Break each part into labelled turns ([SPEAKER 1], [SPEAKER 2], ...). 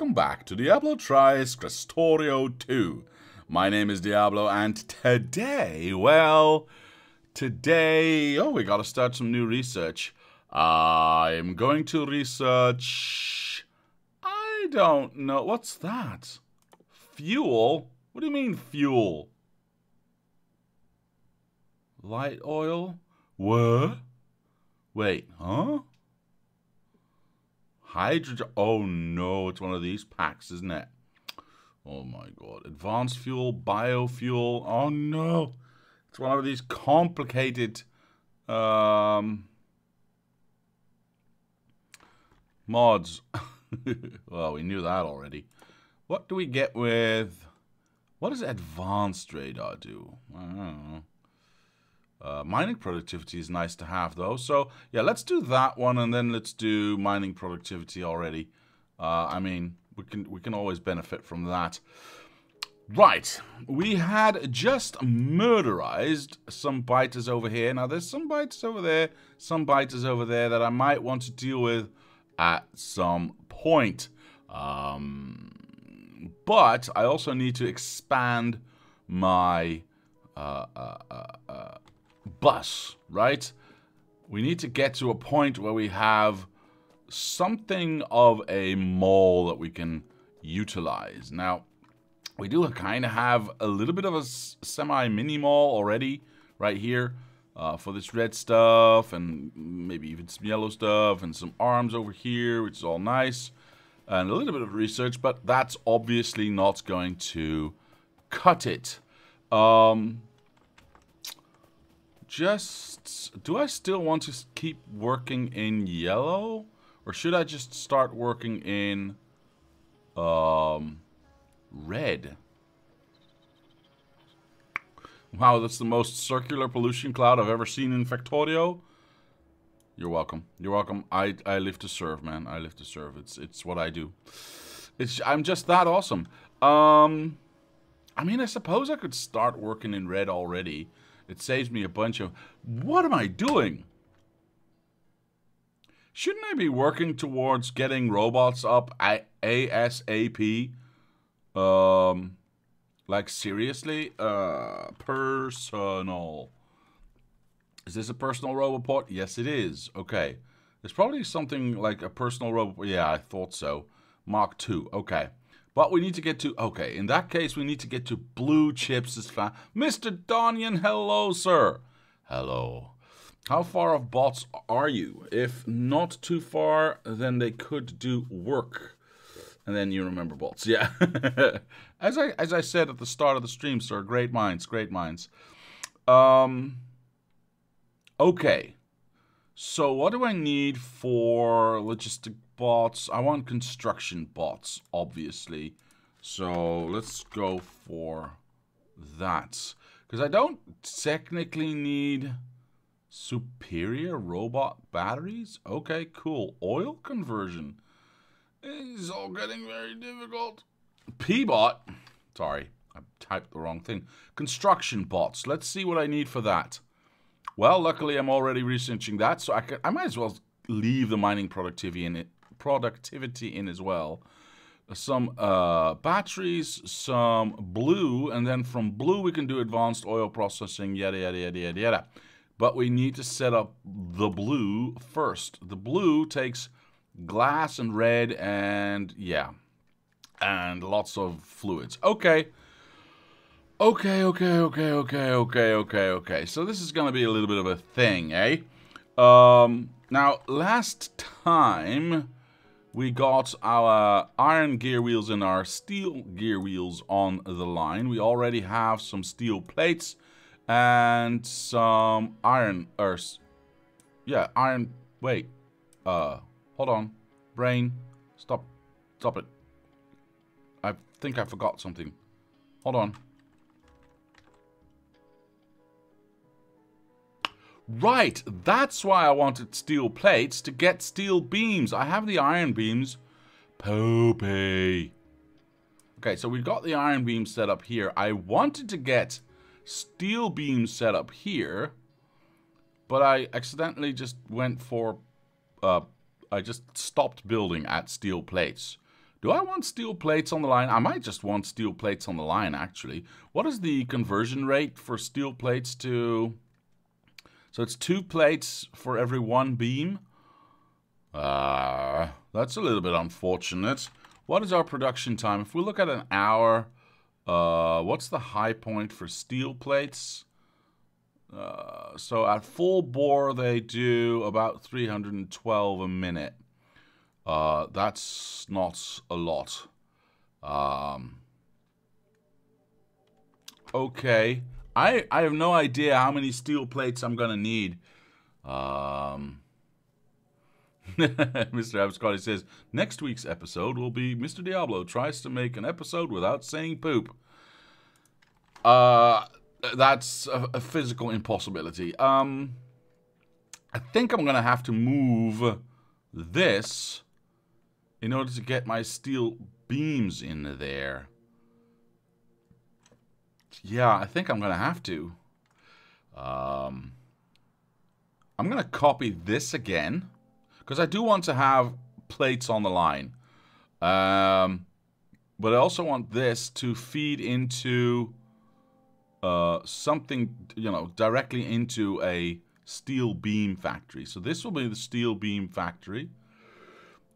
[SPEAKER 1] welcome back to Diablo Tries Krastorio 2. My name is Diablo, and today, well, today, oh, we gotta start some new research. I'm going to research, I don't know, what's that? Fuel? What do you mean, fuel? Light oil? What? Wait, huh? Hydrogen. Oh no, it's one of these packs, isn't it? Oh my god. Advanced fuel, biofuel. Oh no. It's one of these complicated um, mods. well, we knew that already. What do we get with... What does advanced radar do? I don't know. Uh, mining productivity is nice to have though. So yeah, let's do that one and then let's do mining productivity already. Uh, I mean, we can we can always benefit from that. Right, we had just murderized some biters over here. Now there's some biters over there, some biters over there that I might want to deal with at some point. Um, but I also need to expand my uh, uh, uh, uh bus, right? We need to get to a point where we have something of a mall that we can utilize. Now, we do kind of have a little bit of a semi-mini mall already right here uh, for this red stuff and maybe even some yellow stuff and some arms over here, which is all nice. And a little bit of research, but that's obviously not going to cut it. Um, just... Do I still want to keep working in yellow? Or should I just start working in... Um... Red? Wow, that's the most circular pollution cloud I've ever seen in Factorio. You're welcome. You're welcome. I I live to serve, man. I live to serve. It's it's what I do. It's I'm just that awesome. Um I mean, I suppose I could start working in red already. It saves me a bunch of... What am I doing? Shouldn't I be working towards getting robots up ASAP? Um, like, seriously? Uh, personal. Is this a personal robot? Yes, it is. Okay. There's probably something like a personal robot. Yeah, I thought so. Mark II. Okay. But we need to get to, okay, in that case, we need to get to blue chips as fast. Mr. Donian, hello, sir. Hello. How far off bots are you? If not too far, then they could do work. And then you remember bots. Yeah. as I as I said at the start of the stream, sir, great minds, great minds. Um Okay. So what do I need for logistic bots. I want construction bots, obviously. So let's go for that. Because I don't technically need superior robot batteries. Okay, cool. Oil conversion. It's all getting very difficult. P-bot. Sorry, I typed the wrong thing. Construction bots. Let's see what I need for that. Well, luckily I'm already researching that, so I, can, I might as well leave the mining productivity in it productivity in as well. Some uh, batteries, some blue, and then from blue we can do advanced oil processing, yada, yada, yada, yada, yada. But we need to set up the blue first. The blue takes glass and red and, yeah, and lots of fluids. Okay. Okay, okay, okay, okay, okay, okay, okay. So this is going to be a little bit of a thing, eh? Um, now, last time we got our iron gear wheels and our steel gear wheels on the line. We already have some steel plates and some iron, or, yeah, iron, wait, uh, hold on, brain, stop, stop it. I think I forgot something. Hold on. Right, that's why I wanted steel plates, to get steel beams. I have the iron beams. Poopy. Okay, so we've got the iron beam set up here. I wanted to get steel beams set up here, but I accidentally just went for... Uh, I just stopped building at steel plates Do I want steel plates on the line? I might just want steel plates on the line, actually. What is the conversion rate for steel plates to... So it's two plates for every one beam? Uh, that's a little bit unfortunate. What is our production time? If we look at an hour, uh, what's the high point for steel plates? Uh, so at full bore, they do about 312 a minute. Uh, that's not a lot. Um, okay. I, I have no idea how many steel plates I'm going to need. Um, Mr. Abscotty says, next week's episode will be Mr. Diablo tries to make an episode without saying poop. Uh, that's a, a physical impossibility. Um, I think I'm going to have to move this in order to get my steel beams in there. Yeah, I think I'm going to have to. Um, I'm going to copy this again. Because I do want to have plates on the line. Um, but I also want this to feed into uh, something, you know, directly into a steel beam factory. So this will be the steel beam factory.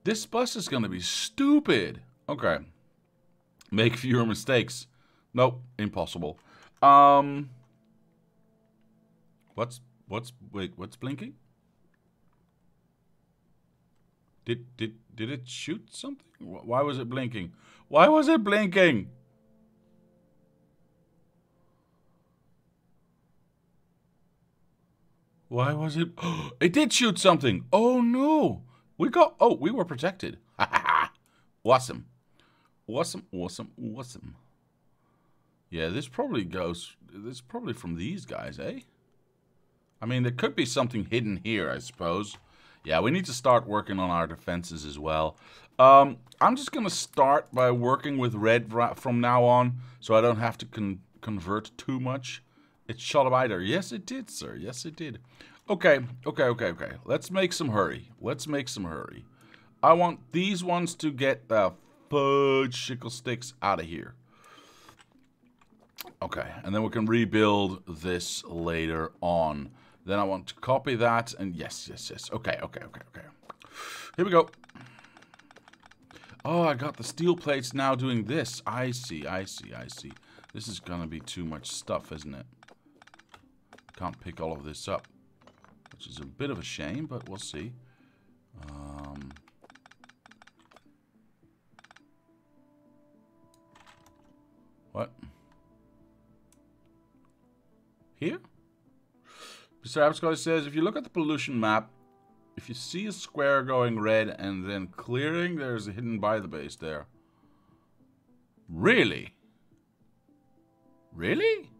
[SPEAKER 1] This bus is going to be stupid. Okay. Make fewer mistakes. Nope, impossible. Um, what's, what's, wait, what's blinking? Did, did, did it shoot something? Why was it blinking? Why was it blinking? Why was it? it did shoot something. Oh no. We got, oh, we were protected. awesome. Awesome, awesome, awesome. Yeah, this probably goes, this probably from these guys, eh? I mean, there could be something hidden here, I suppose. Yeah, we need to start working on our defenses as well. Um, I'm just going to start by working with red from now on, so I don't have to con convert too much. It shot up either. Yes, it did, sir. Yes, it did. Okay, okay, okay, okay. Let's make some hurry. Let's make some hurry. I want these ones to get the fudge sickle sticks out of here. Okay, and then we can rebuild this later on. Then I want to copy that, and yes, yes, yes. Okay, okay, okay, okay. Here we go. Oh, I got the steel plates now doing this. I see, I see, I see. This is gonna be too much stuff, isn't it? Can't pick all of this up which is a bit of a shame, but we'll see. Mr. Abscotty says, if you look at the pollution map, if you see a square going red and then clearing, there's a hidden by the base there. Really? Really?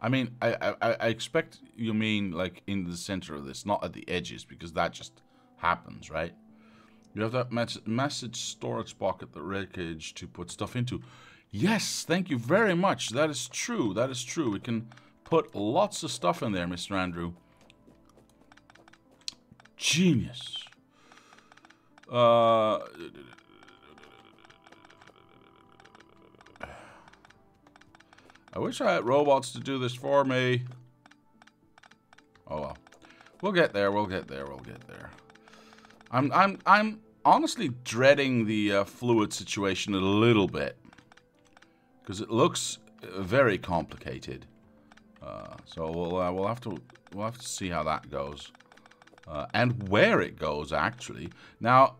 [SPEAKER 1] I mean, I, I, I expect you mean like in the center of this, not at the edges, because that just happens, right? You have that message storage pocket, the red wreckage to put stuff into. Yes, thank you very much. That is true. That is true. We can put lots of stuff in there, Mr. Andrew. Genius. Uh, I wish I had robots to do this for me. Oh well. We'll get there, we'll get there, we'll get there. I'm I'm I'm honestly dreading the uh, fluid situation a little bit. Because it looks uh, very complicated. Uh, so we'll uh, we'll have to we'll have to see how that goes. Uh, and where it goes actually. Now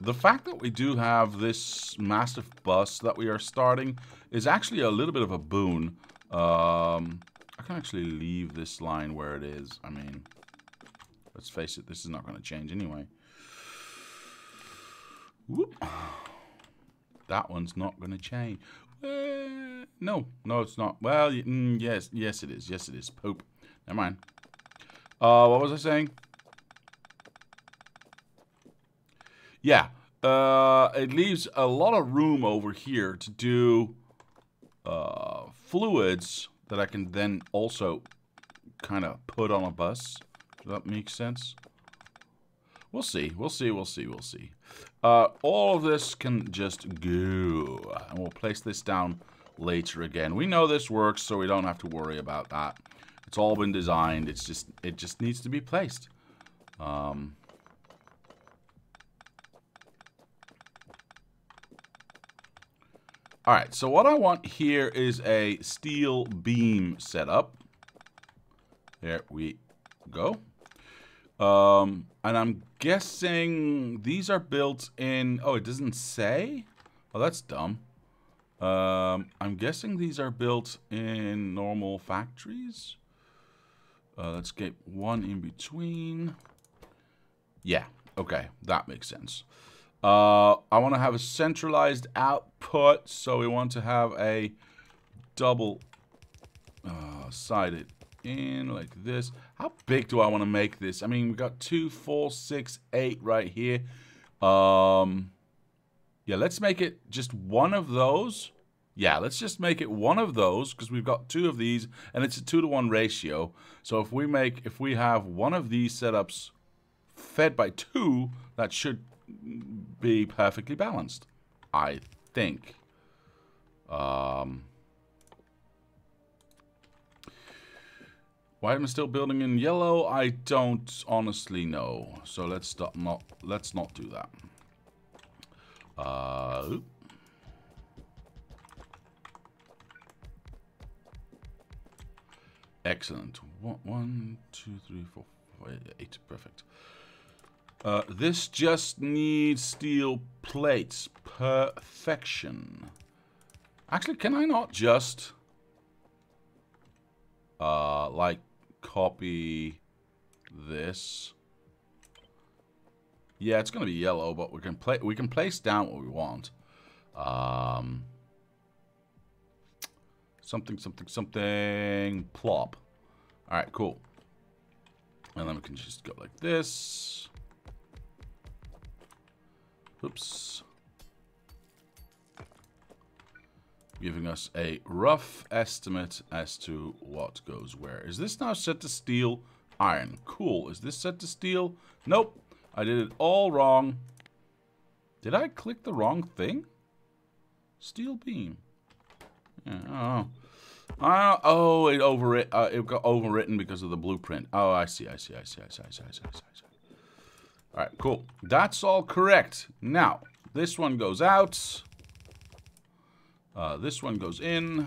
[SPEAKER 1] the fact that we do have this massive bus that we are starting is actually a little bit of a boon. Um, I can actually leave this line where it is. I mean, let's face it, this is not going to change anyway. Whoop. That one's not going to change. Uh, no, no, it's not. Well, mm, yes, yes, it is. Yes, it is. Poop. Never mind. Uh, what was I saying? Yeah, uh, it leaves a lot of room over here to do uh, fluids that I can then also kind of put on a bus. Does that make sense? We'll see. We'll see. We'll see. We'll see. Uh, all of this can just go. And we'll place this down later again. We know this works, so we don't have to worry about that. It's all been designed. It's just It just needs to be placed. Um, Alright, so what I want here is a steel beam setup. There we go. Um, and I'm guessing these are built in... Oh, it doesn't say? Oh, that's dumb. Um, I'm guessing these are built in normal factories. Uh, let's get one in between. Yeah, okay, that makes sense. Uh, I want to have a centralized output, so we want to have a double uh, sided in like this. How big do I want to make this? I mean, we've got two, four, six, eight right here. Um, yeah, let's make it just one of those. Yeah, let's just make it one of those because we've got two of these and it's a two to one ratio. So if we make, if we have one of these setups fed by two, that should be perfectly balanced. I think. Um, why am I still building in yellow? I don't honestly know. So let's stop. Not let's not do that. Uh, excellent. One, two, three, four, five, eight. Perfect. Uh, this just needs steel plates. Perfection. Actually, can I not just... Uh, like, copy this? Yeah, it's going to be yellow, but we can play. We can place down what we want. Um, something, something, something. Plop. All right, cool. And then we can just go like this. Oops. Giving us a rough estimate as to what goes where. Is this now set to steel? Iron. Cool. Is this set to steel? Nope. I did it all wrong. Did I click the wrong thing? Steel beam. Yeah, oh. Uh, oh, it over it, uh, it got overwritten because of the blueprint. Oh, I see, I see, I see, I see, I see, I see, I see. All right, cool. That's all correct. Now, this one goes out. Uh, this one goes in.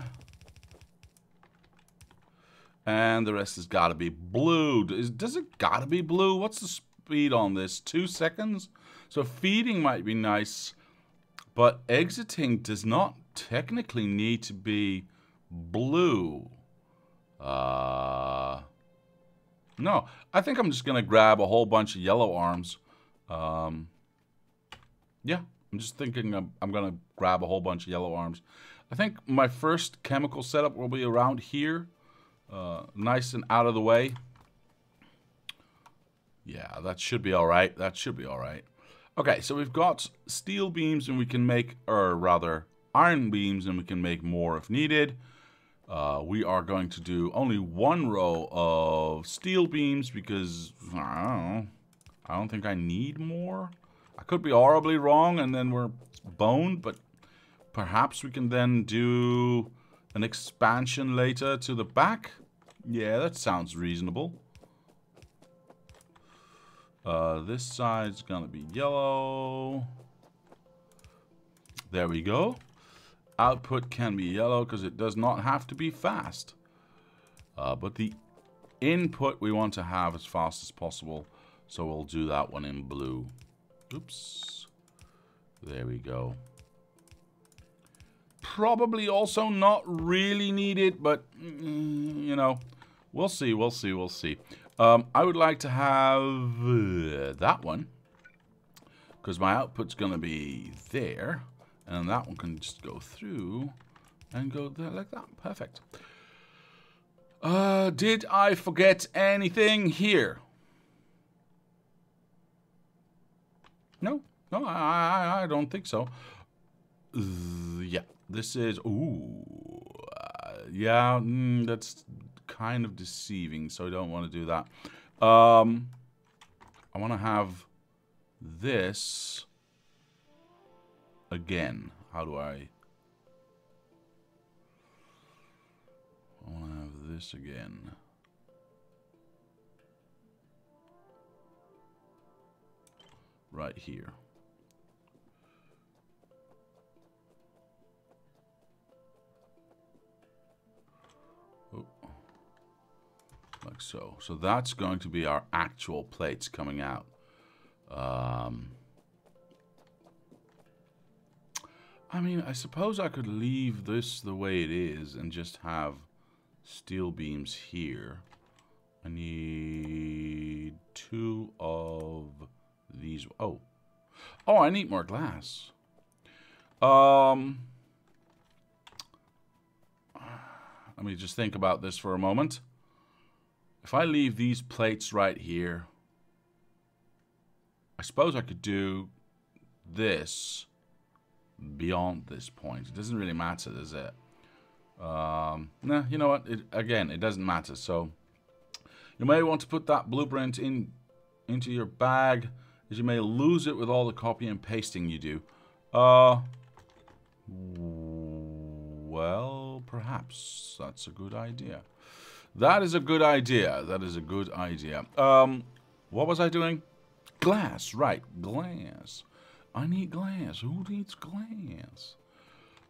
[SPEAKER 1] And the rest has got to be blue. Does, it got to be blue? What's the speed on this? Two seconds? So feeding might be nice, but exiting does not technically need to be blue. Uh, no, I think I'm just going to grab a whole bunch of yellow arms. Um, yeah, I'm just thinking I'm, I'm going to grab a whole bunch of yellow arms. I think my first chemical setup will be around here. Uh, nice and out of the way. Yeah, that should be all right. That should be all right. Okay, so we've got steel beams and we can make, or rather, iron beams and we can make more if needed. Uh, we are going to do only one row of steel beams because, I don't know, I don't think I need more. I could be horribly wrong and then we're boned, but perhaps we can then do an expansion later to the back. Yeah, that sounds reasonable. Uh, this side's gonna be yellow. There we go. Output can be yellow because it does not have to be fast. Uh, but the input we want to have as fast as possible. So we'll do that one in blue. Oops. There we go. Probably also not really needed, but, mm, you know, we'll see, we'll see, we'll see. Um, I would like to have uh, that one because my output's going to be there. And that one can just go through and go there like that. Perfect. Uh, did I forget anything here? No, no, I, I, I don't think so. Uh, yeah, this is, ooh, uh, yeah, mm, that's kind of deceiving, so I don't want to do that. Um, I want to have this again. How do I... I want to have this again. Right here. Like so. So that's going to be our actual plates coming out. Um, I mean, I suppose I could leave this the way it is and just have steel beams here. I need two of these. Oh. Oh, I need more glass. Um, let me just think about this for a moment. If I leave these plates right here, I suppose I could do this beyond this point. It doesn't really matter, does it? Um, nah, you know what? It, again, it doesn't matter. So you may want to put that blueprint in into your bag, as you may lose it with all the copy and pasting you do. Uh, well, perhaps that's a good idea. That is a good idea. That is a good idea. Um, what was I doing? Glass, right? Glass. I need glass. Who needs glass?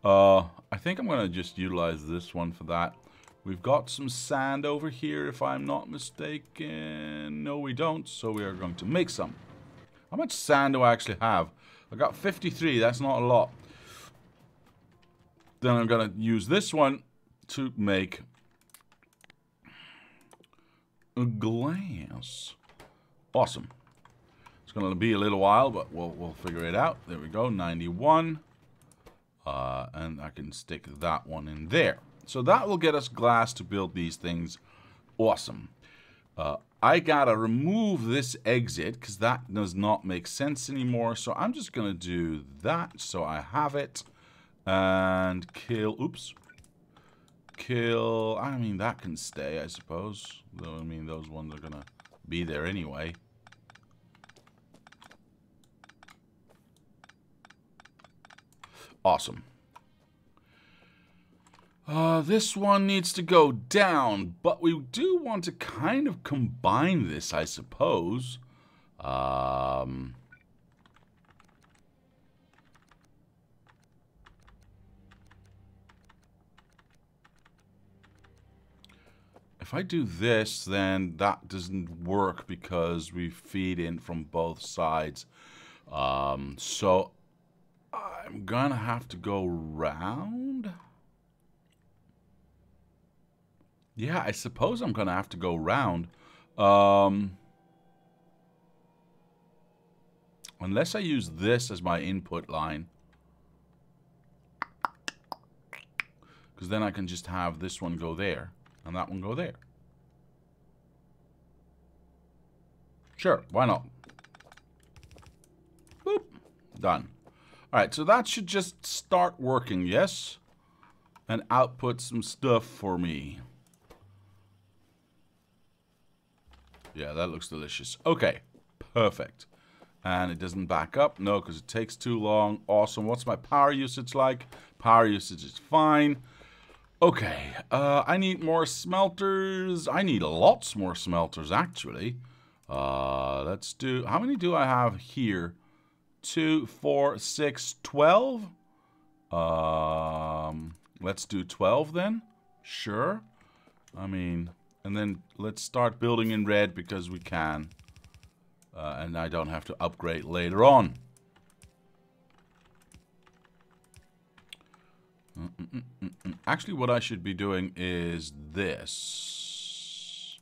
[SPEAKER 1] Uh, I think I'm going to just utilize this one for that. We've got some sand over here, if I'm not mistaken. No, we don't, so we are going to make some. How much sand do I actually have? I got 53, that's not a lot. Then I'm going to use this one to make glass. Awesome. It's going to be a little while, but we'll, we'll figure it out. There we go, 91. Uh, and I can stick that one in there. So that will get us glass to build these things. Awesome. Uh, I gotta remove this exit because that does not make sense anymore. So I'm just gonna do that so I have it. And kill, oops. Kill, I mean that can stay I suppose. Though I mean those ones are gonna be there anyway. Awesome. Uh, this one needs to go down, but we do want to kind of combine this, I suppose. Um, if I do this, then that doesn't work because we feed in from both sides. Um, so I'm gonna have to go round. Yeah, I suppose I'm gonna have to go round. Um, unless I use this as my input line. Because then I can just have this one go there. And that one go there. Sure, why not? Boop. Done. Alright, so that should just start working, yes? And output some stuff for me. Yeah, that looks delicious. Okay, perfect. And it doesn't back up. No, because it takes too long. Awesome. What's my power usage like? Power usage is fine. Okay, uh, I need more smelters. I need lots more smelters, actually. Uh, let's do... How many do I have here? two, four, six, twelve. Um, let's do 12 then. Sure. I mean, and then let's start building in red because we can. Uh, and I don't have to upgrade later on. Actually, what I should be doing is this.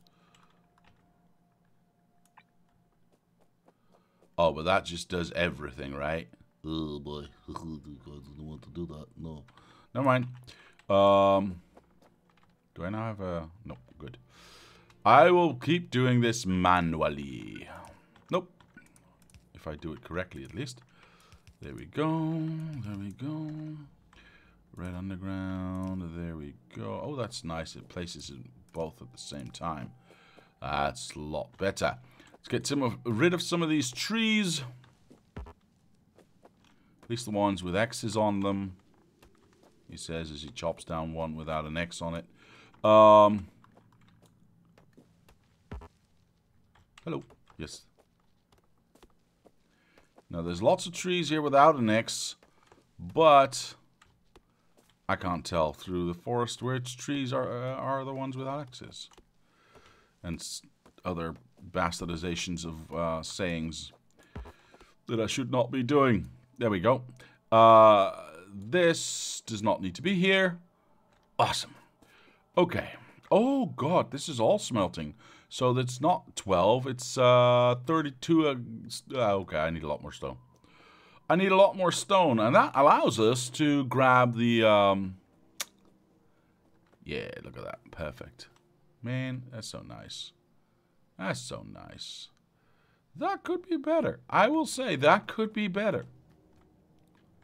[SPEAKER 1] Oh, but that just does everything, right? Oh boy, I don't want to do that. No, never mind. Um, do I now have a? No, good. I will keep doing this manually. Nope. If I do it correctly, at least. There we go. There we go. Red underground. There we go. Oh, that's nice. It places it both at the same time. That's a lot better. Let's get some of, rid of some of these trees. At least the ones with X's on them. He says as he chops down one without an X on it. Um, hello. Yes. Now, there's lots of trees here without an X, but I can't tell through the forest which trees are uh, are the ones without axes. And other bastardizations of uh, sayings that I should not be doing. There we go. Uh, this does not need to be here. Awesome. Okay. Oh, God, this is all smelting. So that's not 12, it's uh, 32. Uh, uh, okay, I need a lot more stone. I need a lot more stone, and that allows us to grab the... Um... Yeah, look at that. Perfect. Man, that's so nice. That's so nice. That could be better. I will say that could be better.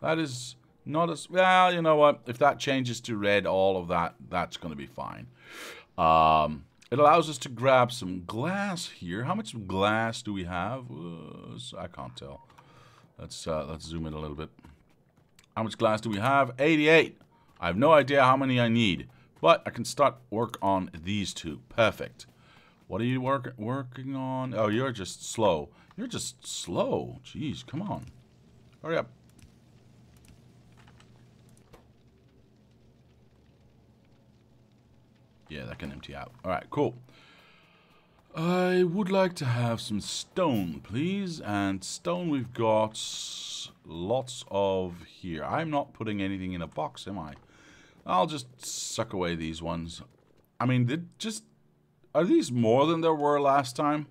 [SPEAKER 1] That is not as... Well, you know what? If that changes to red, all of that, that's going to be fine. Um, it allows us to grab some glass here. How much glass do we have? Uh, I can't tell. Let's, uh, let's zoom in a little bit. How much glass do we have? 88. I have no idea how many I need. But I can start work on these two. Perfect. What are you work working on? Oh, you're just slow. You're just slow. Jeez, come on. Hurry up. Yeah, that can empty out. Alright, cool. I would like to have some stone, please. And stone we've got lots of here. I'm not putting anything in a box, am I? I'll just suck away these ones. I mean, did just are these more than there were last time?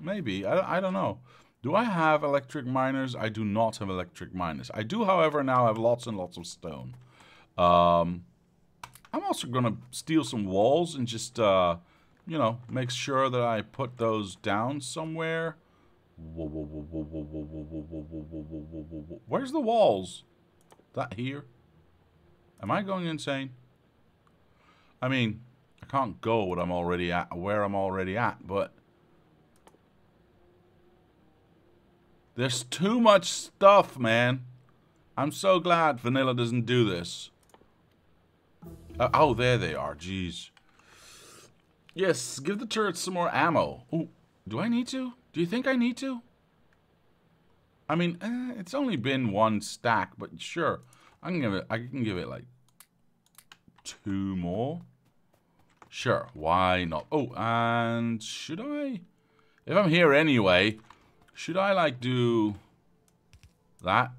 [SPEAKER 1] Maybe. I, I don't know. Do I have electric miners? I do not have electric miners. I do, however, now have lots and lots of stone. Um, I'm also going to steal some walls and just, uh, you know, make sure that I put those down somewhere. Where's the walls? That here? Am I going insane? I mean, I can't go what I'm already at, where I'm already at, but there's too much stuff, man. I'm so glad Vanilla doesn't do this. Uh, oh, there they are. Jeez. Yes, give the turrets some more ammo. Ooh, do I need to? Do you think I need to? I mean, eh, it's only been one stack, but sure. I can give it. I can give it like two more. Sure, why not? Oh, and should I? If I'm here anyway, should I like do that?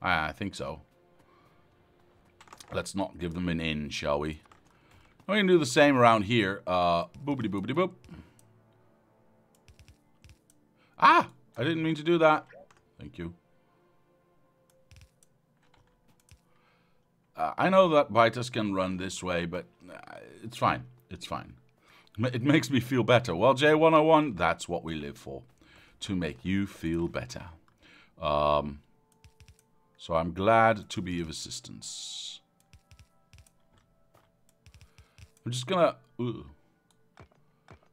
[SPEAKER 1] I think so. Let's not give them an in, shall we? We can do the same around here. Uh, boopity boopity boop. Ah! I didn't mean to do that. Thank you. Uh, I know that biters can run this way, but uh, it's fine. It's fine. It makes me feel better. Well, J101, that's what we live for. To make you feel better. Um, so I'm glad to be of assistance. I'm just gonna... Ooh,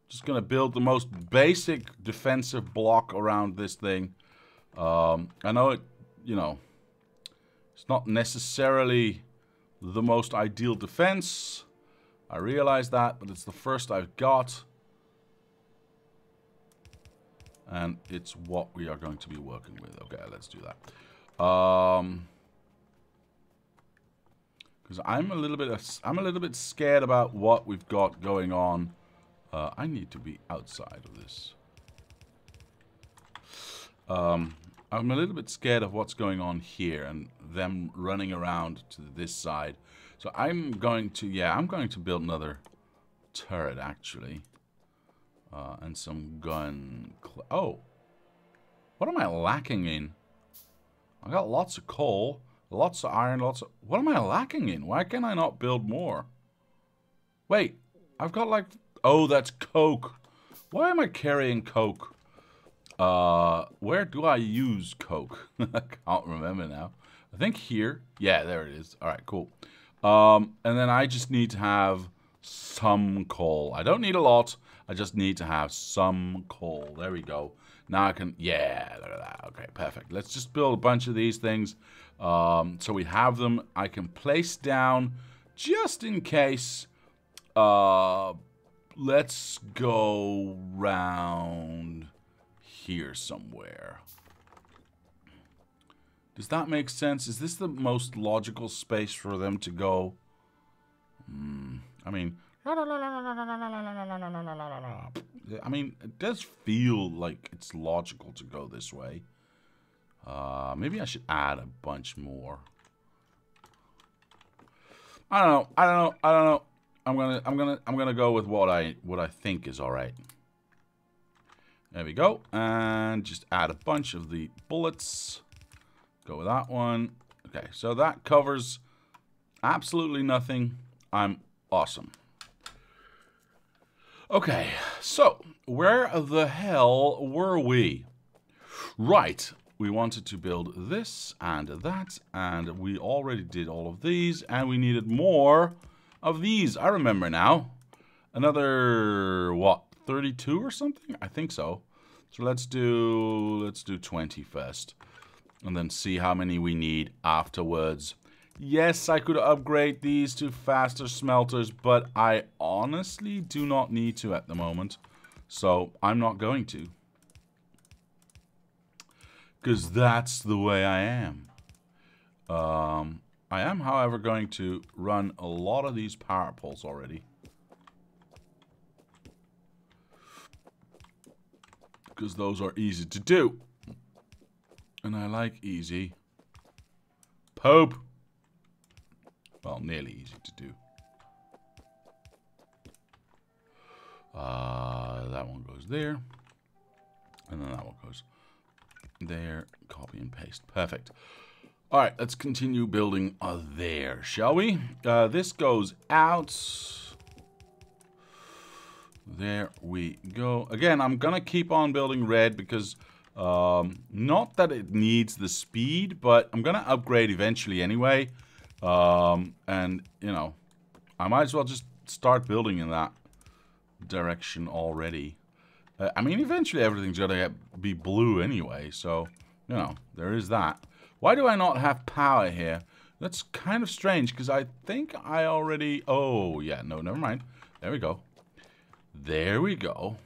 [SPEAKER 1] just gonna build the most basic defensive block around this thing. Um, I know it, you know, it's not necessarily the most ideal defense. I realize that, but it's the first I've got. And it's what we are going to be working with. Okay, let's do that. Um, because I'm a little bit, I'm a little bit scared about what we've got going on. Uh, I need to be outside of this. Um, I'm a little bit scared of what's going on here and them running around to this side. So I'm going to, yeah, I'm going to build another turret, actually. Uh, and some gun... Oh. What am I lacking in? I got lots of coal, lots of iron, lots of... What am I lacking in? Why can I not build more? Wait, I've got like... Oh, that's coke. Why am I carrying coke? Uh, where do I use coke? I can't remember now. I think here. Yeah, there it is. All right, cool. Um, and then I just need to have some coal. I don't need a lot. I just need to have some coal. There we go. Now I can, yeah, look at that. Okay, perfect. Let's just build a bunch of these things. Um, so we have them. I can place down just in case. Uh, let's go round here somewhere. Does that make sense? Is this the most logical space for them to go? Hmm. I mean, I mean, it does feel like it's logical to go this way. Uh, maybe I should add a bunch more. I don't know. I don't know. I don't know. I'm gonna. I'm gonna. I'm gonna go with what I what I think is all right. There we go. And just add a bunch of the bullets. Go with that one. Okay, so that covers absolutely nothing. I'm awesome. Okay, so where the hell were we? Right, we wanted to build this and that, and we already did all of these, and we needed more of these. I remember now. Another, what, 32 or something? I think so. So let's do, let's do 20 first, and then see how many we need afterwards. Yes, I could upgrade these to faster smelters, but I honestly do not need to at the moment. So I'm not going to. Because that's the way I am. Um, I am, however, going to run a lot of these power poles already. Because those are easy to do. And I like easy. Pope. Well, nearly easy to do. Uh, that one goes there. And then that one goes there. Copy and paste. Perfect. All right, let's continue building uh, there, shall we? Uh, this goes out. There we go. Again, I'm going to keep on building red because um, not that it needs the speed, but I'm going to upgrade eventually anyway. Um, and, you know, I might as well just start building in that direction already. Uh, I mean, eventually everything's going to be blue anyway, so, you know, there is that. Why do I not have power here? That's kind of strange, because I think I already... Oh, yeah, no, never mind. There we go. There we go.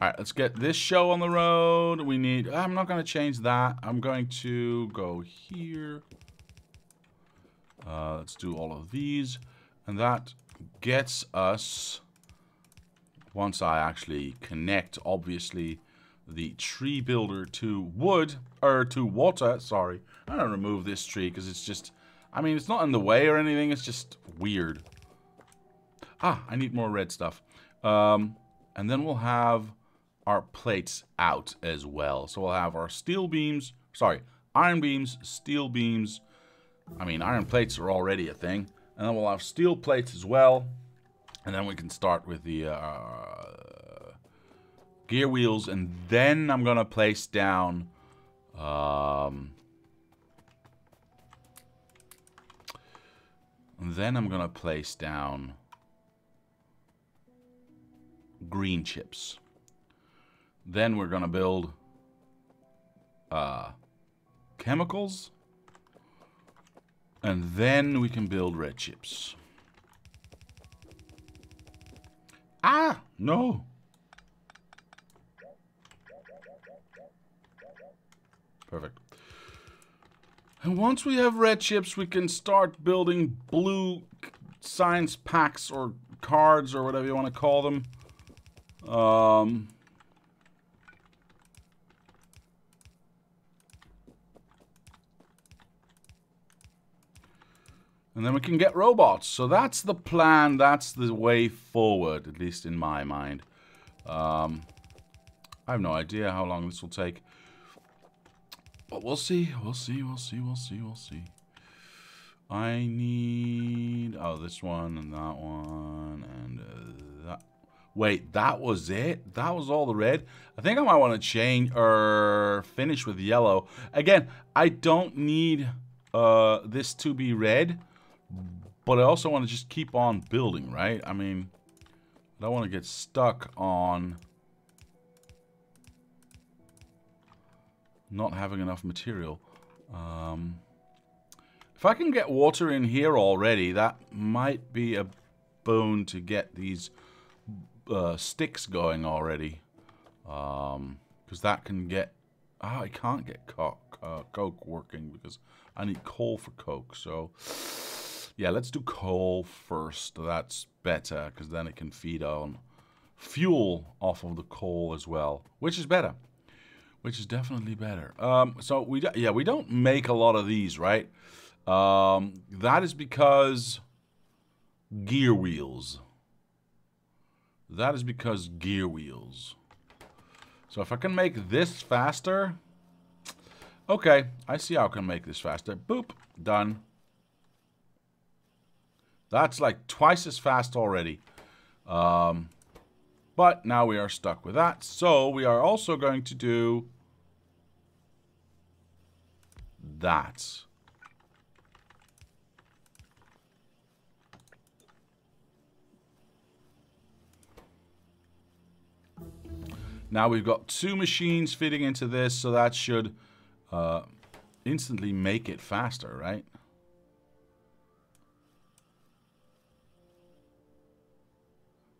[SPEAKER 1] Alright, let's get this show on the road. We need... I'm not going to change that. I'm going to go here. Uh, let's do all of these. And that gets us, once I actually connect, obviously, the tree builder to wood, or to water, sorry. I'm going to remove this tree because it's just, I mean, it's not in the way or anything. It's just weird. Ah, I need more red stuff. Um, and then we'll have our plates out as well. So we'll have our steel beams, sorry, iron beams, steel beams, I mean, iron plates are already a thing. And then we'll have steel plates as well. And then we can start with the uh, gear wheels. And then I'm going to place down... Um, and then I'm going to place down green chips. Then we're going to build uh, chemicals. And then we can build red chips. Ah, no. Perfect. And once we have red chips, we can start building blue science packs or cards or whatever you want to call them. Um, And then we can get robots. So that's the plan. That's the way forward, at least in my mind. Um, I have no idea how long this will take. But we'll see. We'll see. We'll see. We'll see. We'll see. I need... Oh, this one and that one and uh, that. Wait, that was it? That was all the red? I think I might want to change or finish with yellow. Again, I don't need uh, this to be red. But I also want to just keep on building, right? I mean, I don't want to get stuck on not having enough material. Um, if I can get water in here already, that might be a boon to get these uh, sticks going already. Because um, that can get... Oh, I can't get coke, uh, coke working because I need coal for coke. So, yeah, let's do coal first. That's better because then it can feed on fuel off of the coal as well, which is better. Which is definitely better. Um, so, we yeah, we don't make a lot of these, right? Um, that is because gear wheels. That is because gear wheels. So if I can make this faster... Okay, I see how I can make this faster. Boop, done. That's like twice as fast already. Um, but now we are stuck with that. So we are also going to do that. Now we've got two machines fitting into this, so that should uh, instantly make it faster, right?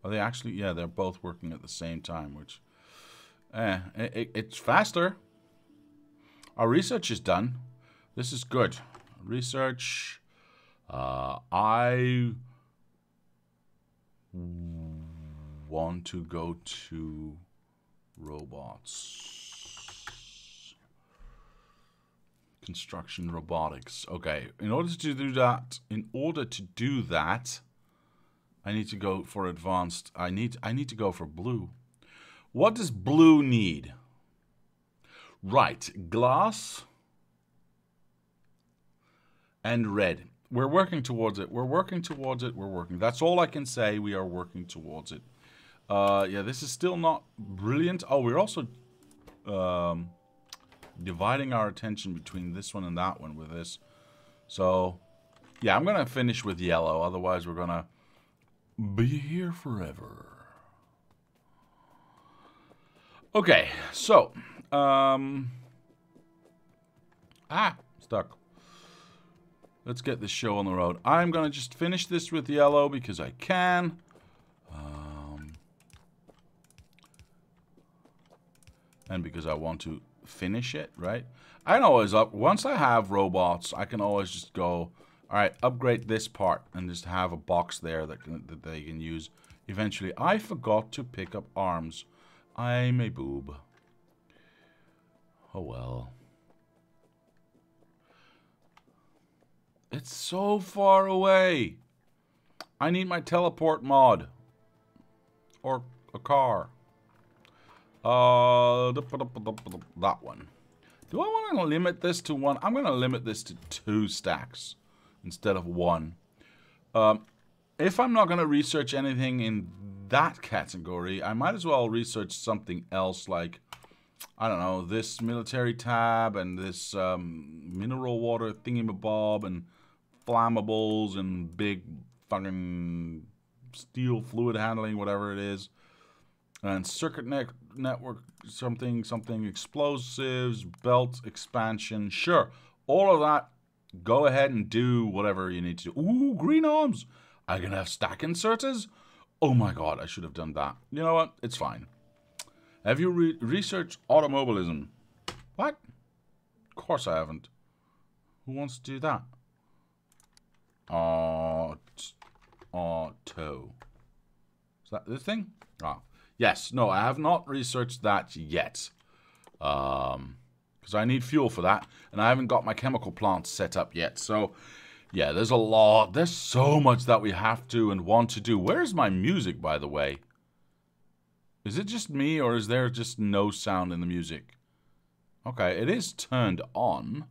[SPEAKER 1] Are they actually? Yeah, they're both working at the same time, which... Eh, it, it's faster. Our research is done. This is good. Research... Uh, I want to go to robots. Construction robotics. Okay, in order to do that, in order to do that, I need to go for advanced. I need I need to go for blue. What does blue need? Right, glass and red. We're working towards it. We're working towards it. We're working. That's all I can say. We are working towards it. Uh, yeah, this is still not brilliant. Oh, we're also um, dividing our attention between this one and that one with this. So, yeah, I'm going to finish with yellow. Otherwise, we're going to be here forever. Okay, so, um, ah, stuck. Let's get this show on the road. I'm going to just finish this with yellow because I can. Um, and because I want to finish it, right? I can always up, once I have robots, I can always just go, all right, upgrade this part and just have a box there that, can, that they can use eventually. I forgot to pick up arms. I'm a boob. Oh well. It's so far away. I need my teleport mod. Or a car. Uh, that one. Do I want to limit this to one? I'm going to limit this to two stacks instead of one. Um, if I'm not going to research anything in that category, I might as well research something else like, I don't know, this military tab and this um, mineral water thingamabob and flammables and big fucking steel fluid handling, whatever it is and circuit ne network something something explosives belt expansion sure all of that go ahead and do whatever you need to do. Ooh green arms. I can have stack inserters? Oh my god i should have done that. You know what? It's fine. Have you re researched automobilism? What? Of course i haven't. Who wants to do that? Aut auto. Is that this thing? Ah Yes, no, I have not researched that yet. Um, because I need fuel for that, and I haven't got my chemical plants set up yet. So, yeah, there's a lot. There's so much that we have to and want to do. Where's my music, by the way? Is it just me, or is there just no sound in the music? Okay, it is turned on.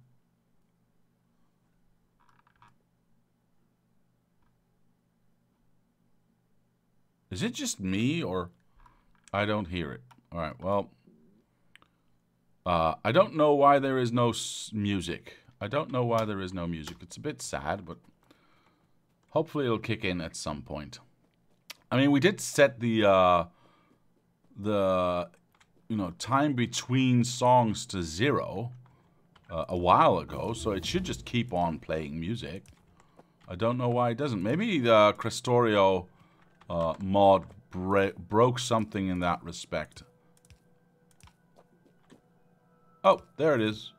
[SPEAKER 1] Is it just me, or... I don't hear it. All right, well, uh, I don't know why there is no music. I don't know why there is no music. It's a bit sad, but Hopefully it'll kick in at some point. I mean, we did set the uh, the you know time between songs to zero uh, a while ago, so it should just keep on playing music. I don't know why it doesn't. Maybe the Krastorio uh, mod broke something in that respect. Oh, there it is.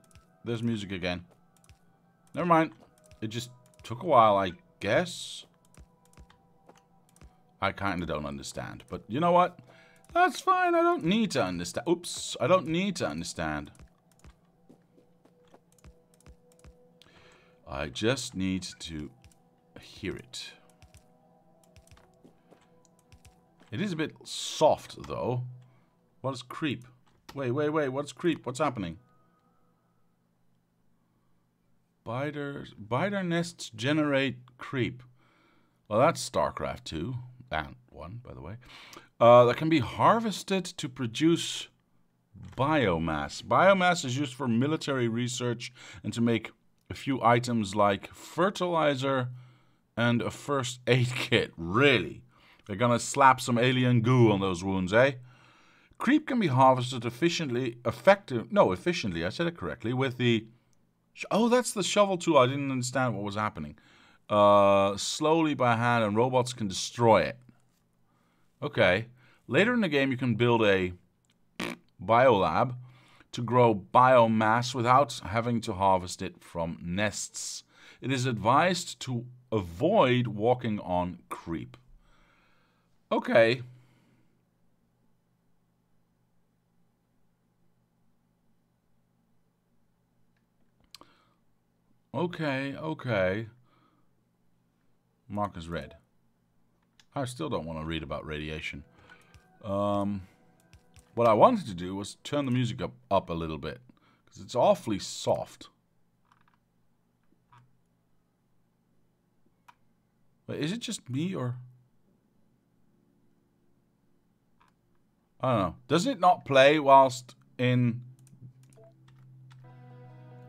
[SPEAKER 1] There's music again. Never mind. It just took a while, I guess. I kind of don't understand. But you know what? That's fine. I don't need to understand. Oops. I don't need to understand. I just need to hear it. It is a bit soft, though. What is creep? Wait, wait, wait. What's creep? What's happening? Biter, biter nests generate creep. Well, that's StarCraft 2. And 1, by the way. Uh, that can be harvested to produce biomass. Biomass is used for military research and to make a few items like fertilizer and a first aid kit. Really? They're gonna slap some alien goo on those wounds, eh? Creep can be harvested efficiently, effective, no, efficiently, I said it correctly, with the, oh, that's the shovel tool. I didn't understand what was happening. Uh, slowly by hand, and robots can destroy it. Okay. Later in the game, you can build a biolab to grow biomass without having to harvest it from nests. It is advised to avoid walking on creep. Okay. Okay, okay. Mark is red. I still don't want to read about radiation. Um, what I wanted to do was turn the music up, up a little bit. Because it's awfully soft. Wait, is it just me or... I don't know. Does it not play whilst in...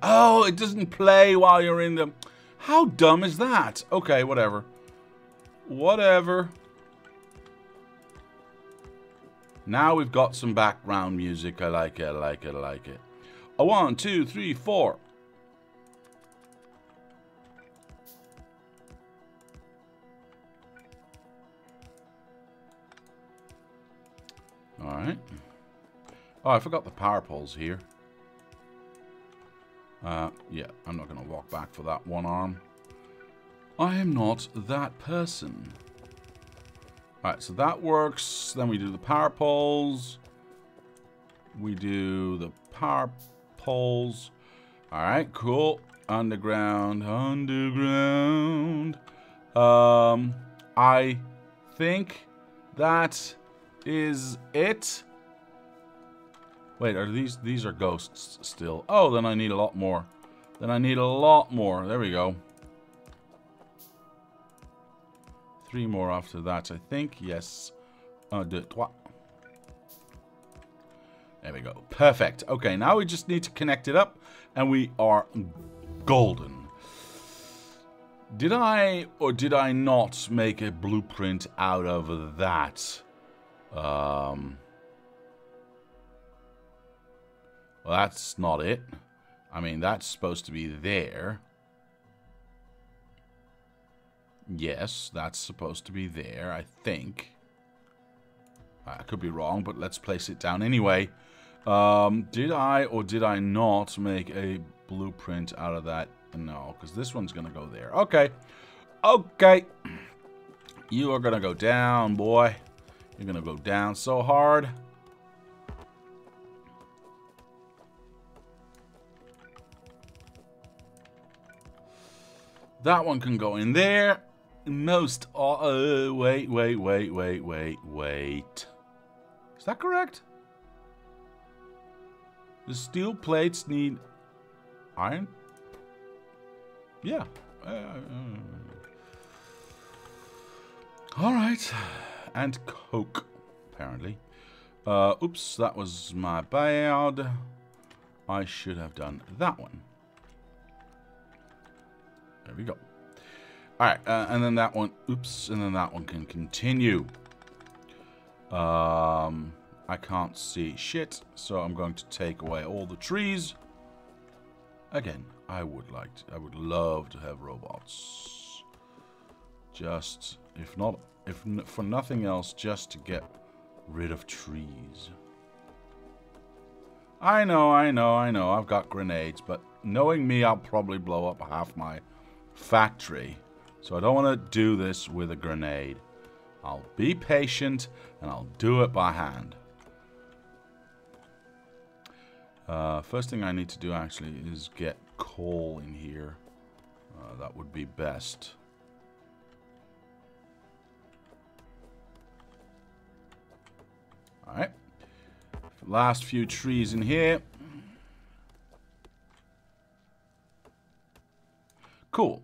[SPEAKER 1] Oh, it doesn't play while you're in the... How dumb is that? Okay, whatever. Whatever. Now we've got some background music. I like it, I like it, I like it. A one, two, three, four. Alright. Oh, I forgot the power poles here. Uh, yeah, I'm not going to walk back for that one arm. I am not that person. Alright, so that works. Then we do the power poles. We do the power poles. Alright, cool. Underground, underground. Um, I think that is it. Wait, are these, these are ghosts still? Oh, then I need a lot more. Then I need a lot more. There we go. Three more after that, I think. Yes. Un, deux, trois. There we go. Perfect. Okay, now we just need to connect it up, and we are golden. Did I or did I not make a blueprint out of that? Um, well, that's not it. I mean, that's supposed to be there. Yes, that's supposed to be there, I think. I could be wrong, but let's place it down anyway. Um, did I or did I not make a blueprint out of that? No, because this one's going to go there. Okay. Okay. You are going to go down, boy. You're going to go down so hard. That one can go in there most... Uh, wait, wait, wait, wait, wait, wait. Is that correct? The steel plates need iron? Yeah. Uh, uh, Alright. And coke, apparently. Uh, oops, that was my bad. I should have done that one. There we go. Alright, uh, and then that one, oops, and then that one can continue. Um, I can't see shit, so I'm going to take away all the trees. Again, I would like to, I would love to have robots. Just, if not, if for nothing else, just to get rid of trees. I know, I know, I know, I've got grenades, but knowing me, I'll probably blow up half my factory. So I don't want to do this with a grenade. I'll be patient, and I'll do it by hand. Uh, first thing I need to do actually is get coal in here. Uh, that would be best. Alright. Last few trees in here. Cool.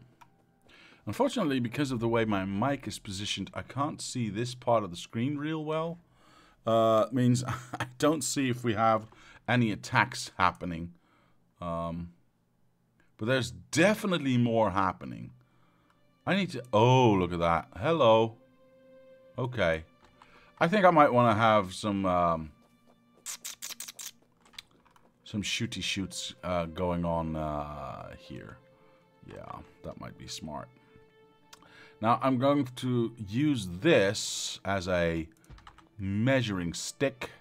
[SPEAKER 1] Unfortunately, because of the way my mic is positioned, I can't see this part of the screen real well. Uh, means I don't see if we have any attacks happening. Um, but there's definitely more happening. I need to... Oh, look at that. Hello. Okay. I think I might want to have some... Um, some shooty shoots uh, going on uh, here. Yeah, that might be smart. Now I'm going to use this as a measuring stick.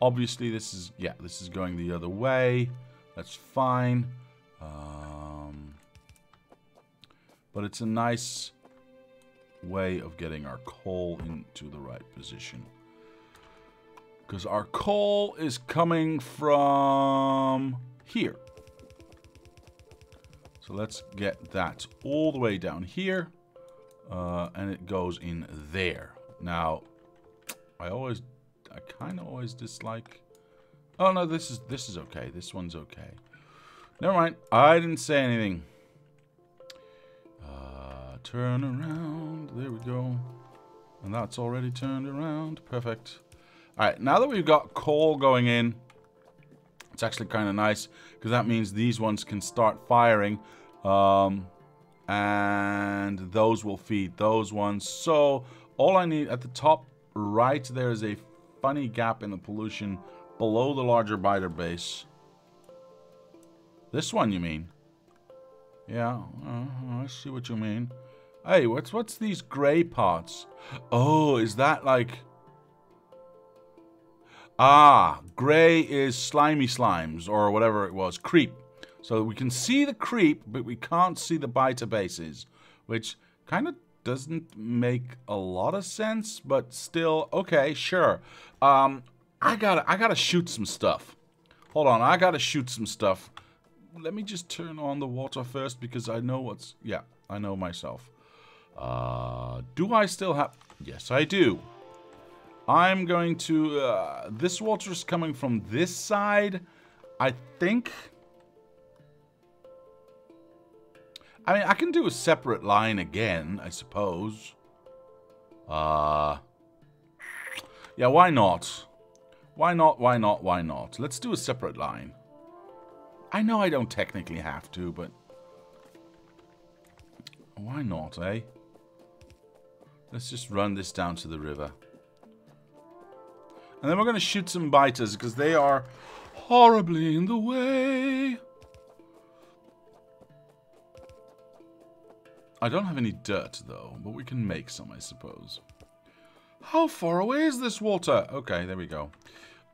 [SPEAKER 1] Obviously this is, yeah, this is going the other way. That's fine. Um, but it's a nice way of getting our coal into the right position. Because our coal is coming from here. So let's get that all the way down here. Uh, and it goes in there. Now, I always, I kind of always dislike... Oh, no, this is, this is okay. This one's okay. Never mind. I didn't say anything. Uh, turn around. There we go. And that's already turned around. Perfect. Alright, now that we've got coal going in, it's actually kind of nice because that means these ones can start firing. Um, and those will feed those ones. So all I need at the top right there is a funny gap in the pollution below the larger biter base. This one, you mean? Yeah, uh, I see what you mean. Hey, what's what's these gray parts? Oh, is that like... Ah, gray is slimy slimes, or whatever it was. Creep. So we can see the creep, but we can't see the biter bases, which kind of doesn't make a lot of sense, but still, okay, sure. Um, I gotta, I gotta shoot some stuff. Hold on, I gotta shoot some stuff. Let me just turn on the water first because I know what's, yeah, I know myself. Uh, do I still have, yes, I do. I'm going to, uh, this water is coming from this side, I think. I mean, I can do a separate line again, I suppose. Uh... Yeah, why not? Why not, why not, why not? Let's do a separate line. I know I don't technically have to, but... Why not, eh? Let's just run this down to the river. And then we're going to shoot some biters, because they are horribly in the way. I don't have any dirt, though, but we can make some, I suppose. How far away is this water? Okay, there we go.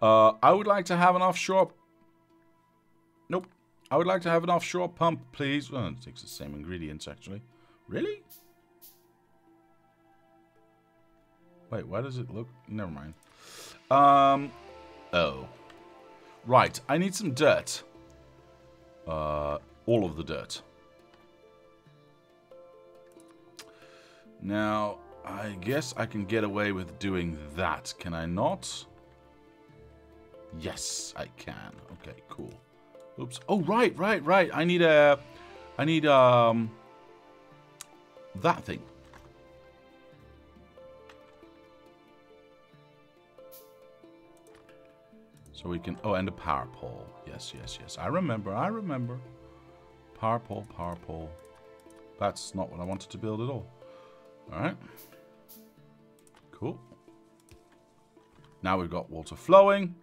[SPEAKER 1] Uh, I would like to have an offshore... Nope. I would like to have an offshore pump, please. Well, it takes the same ingredients, actually. Really? Wait, why does it look... Never mind. Um, oh. Right, I need some dirt. Uh, all of the dirt. Now, I guess I can get away with doing that, can I not? Yes, I can. Okay, cool. Oops. Oh, right, right, right. I need a... I need, um... That thing. So we can... Oh, and a power pole. Yes, yes, yes. I remember, I remember. Power pole, power pole. That's not what I wanted to build at all. Alright. Cool. Now we've got water flowing.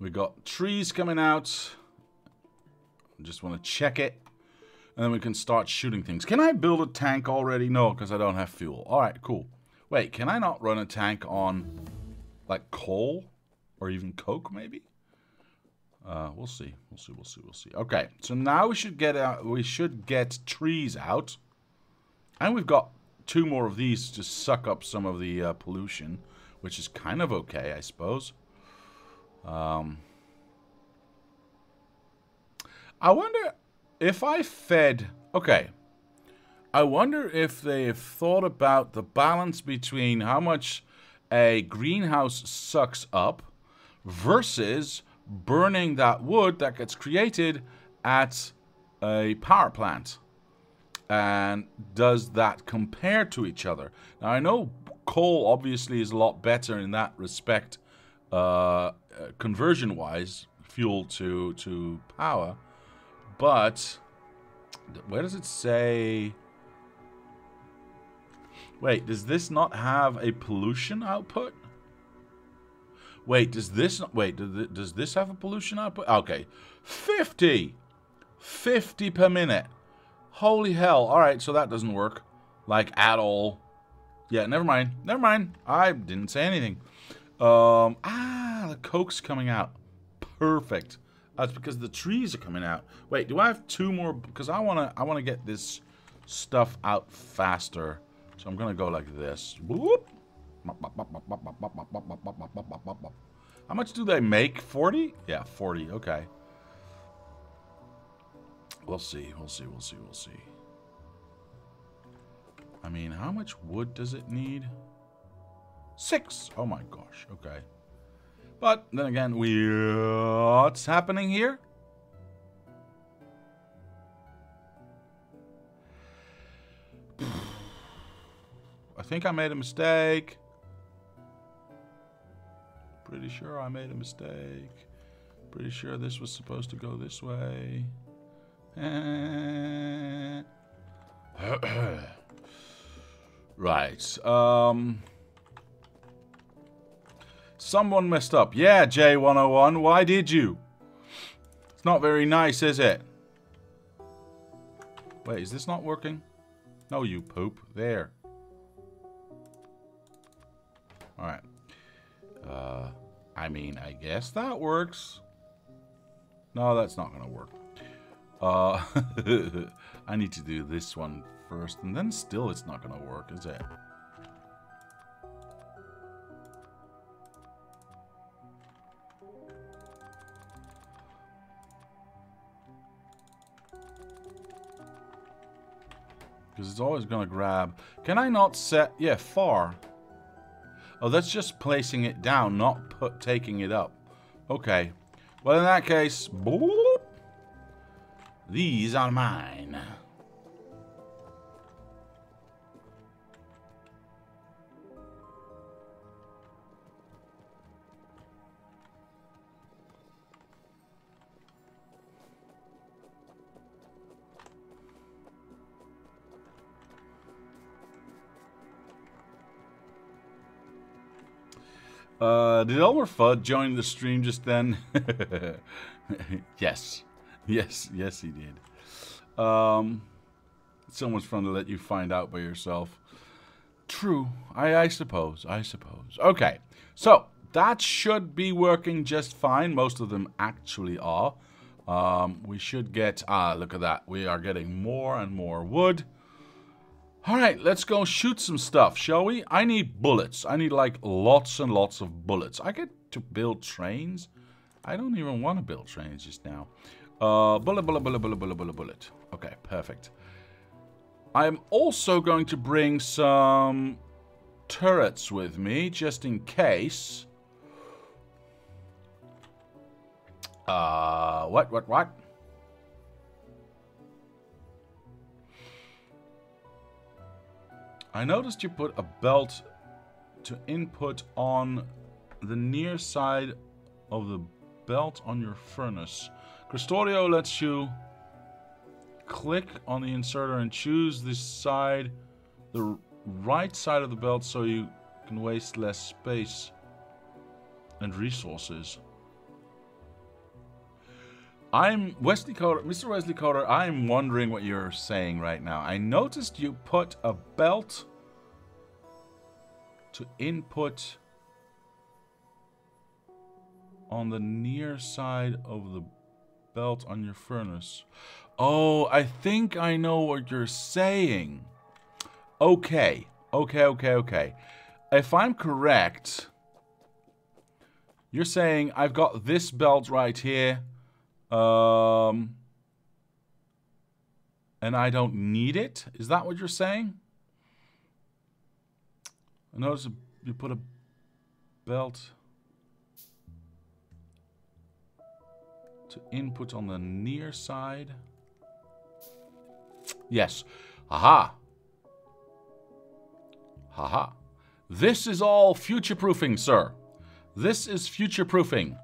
[SPEAKER 1] We've got trees coming out. Just want to check it. And then we can start shooting things. Can I build a tank already? No, because I don't have fuel. Alright, cool. Wait, can I not run a tank on, like, coal? Or even coke, maybe? Uh, we'll see. We'll see. We'll see. We'll see. Okay, so now we should get out. We should get trees out, and we've got two more of these to suck up some of the uh, pollution, which is kind of okay, I suppose. Um, I wonder if I fed. Okay, I wonder if they've thought about the balance between how much a greenhouse sucks up versus burning that wood that gets created at a power plant. And does that compare to each other? Now, I know coal obviously is a lot better in that respect, uh, uh, conversion-wise, fuel to, to power. But, where does it say... Wait, does this not have a pollution output? Wait, does this... not... Wait, does this have a pollution output? Okay. 50! 50 per minute. Holy hell. Alright, so that doesn't work. Like, at all. Yeah, never mind. Never mind. I didn't say anything. Um, ah, the coke's coming out. Perfect. That's because the trees are coming out. Wait, do I have two more? Because I want to I wanna get this stuff out faster. So I'm going to go like this. Whoop. How much do they make? 40? Yeah, 40. Okay. We'll see. We'll see. We'll see. We'll see. I mean, how much wood does it need? Six. Oh my gosh. Okay. But then again, we what's happening here? I think I made a mistake. Pretty sure I made a mistake. Pretty sure this was supposed to go this way. right. Um... Someone messed up. Yeah, J101, why did you? It's not very nice, is it? Wait, is this not working? No, you poop. There. Alright. Uh, I mean, I guess that works. No, that's not going to work. Uh, I need to do this one first, and then still it's not going to work, is it? Because it's always going to grab. Can I not set... Yeah, far. Oh, that's just placing it down, not put taking it up. Okay. Well, in that case, these are mine. Uh, did Elmer Fudd join the stream just then? yes. Yes, yes he did. Um, it's so much fun to let you find out by yourself. True. I, I suppose. I suppose. Okay. So, that should be working just fine. Most of them actually are. Um, we should get... Ah, look at that. We are getting more and more wood. Alright, let's go shoot some stuff, shall we? I need bullets. I need, like, lots and lots of bullets. I get to build trains. I don't even want to build trains just now. Uh, bullet, bullet, bullet, bullet, bullet, bullet, bullet. Okay, perfect. I'm also going to bring some turrets with me, just in case. Uh, what, what, what? I noticed you put a belt to input on the near side of the belt on your furnace. Krastorio lets you click on the inserter and choose this side, the right side of the belt so you can waste less space and resources. I'm Wesley Coder, Mr. Wesley Coder. I'm wondering what you're saying right now. I noticed you put a belt to input on the near side of the belt on your furnace. Oh, I think I know what you're saying. Okay, okay, okay, okay. If I'm correct, you're saying I've got this belt right here um, and I don't need it? Is that what you're saying? I notice you put a belt input on the near side. Yes. Aha. Haha. This is all future-proofing, sir. This is future-proofing.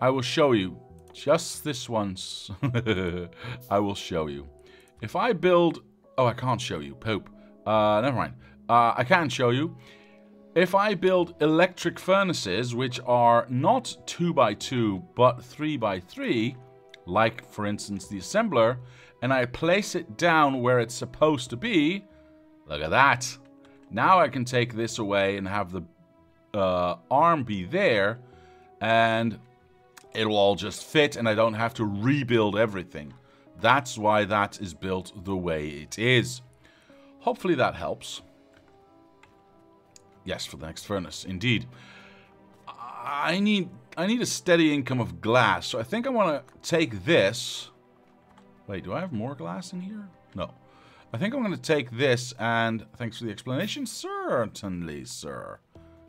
[SPEAKER 1] I will show you. Just this once. I will show you. If I build... Oh, I can't show you. Poop. Uh, never mind. Uh, I can show you. If I build electric furnaces, which are not 2x2, but 3x3, like, for instance, the assembler, and I place it down where it's supposed to be, look at that. Now I can take this away and have the uh, arm be there, and it'll all just fit and I don't have to rebuild everything. That's why that is built the way it is. Hopefully that helps. Yes, for the next furnace, indeed. I need I need a steady income of glass, so I think I want to take this. Wait, do I have more glass in here? No. I think I'm going to take this and... Thanks for the explanation. Certainly, sir.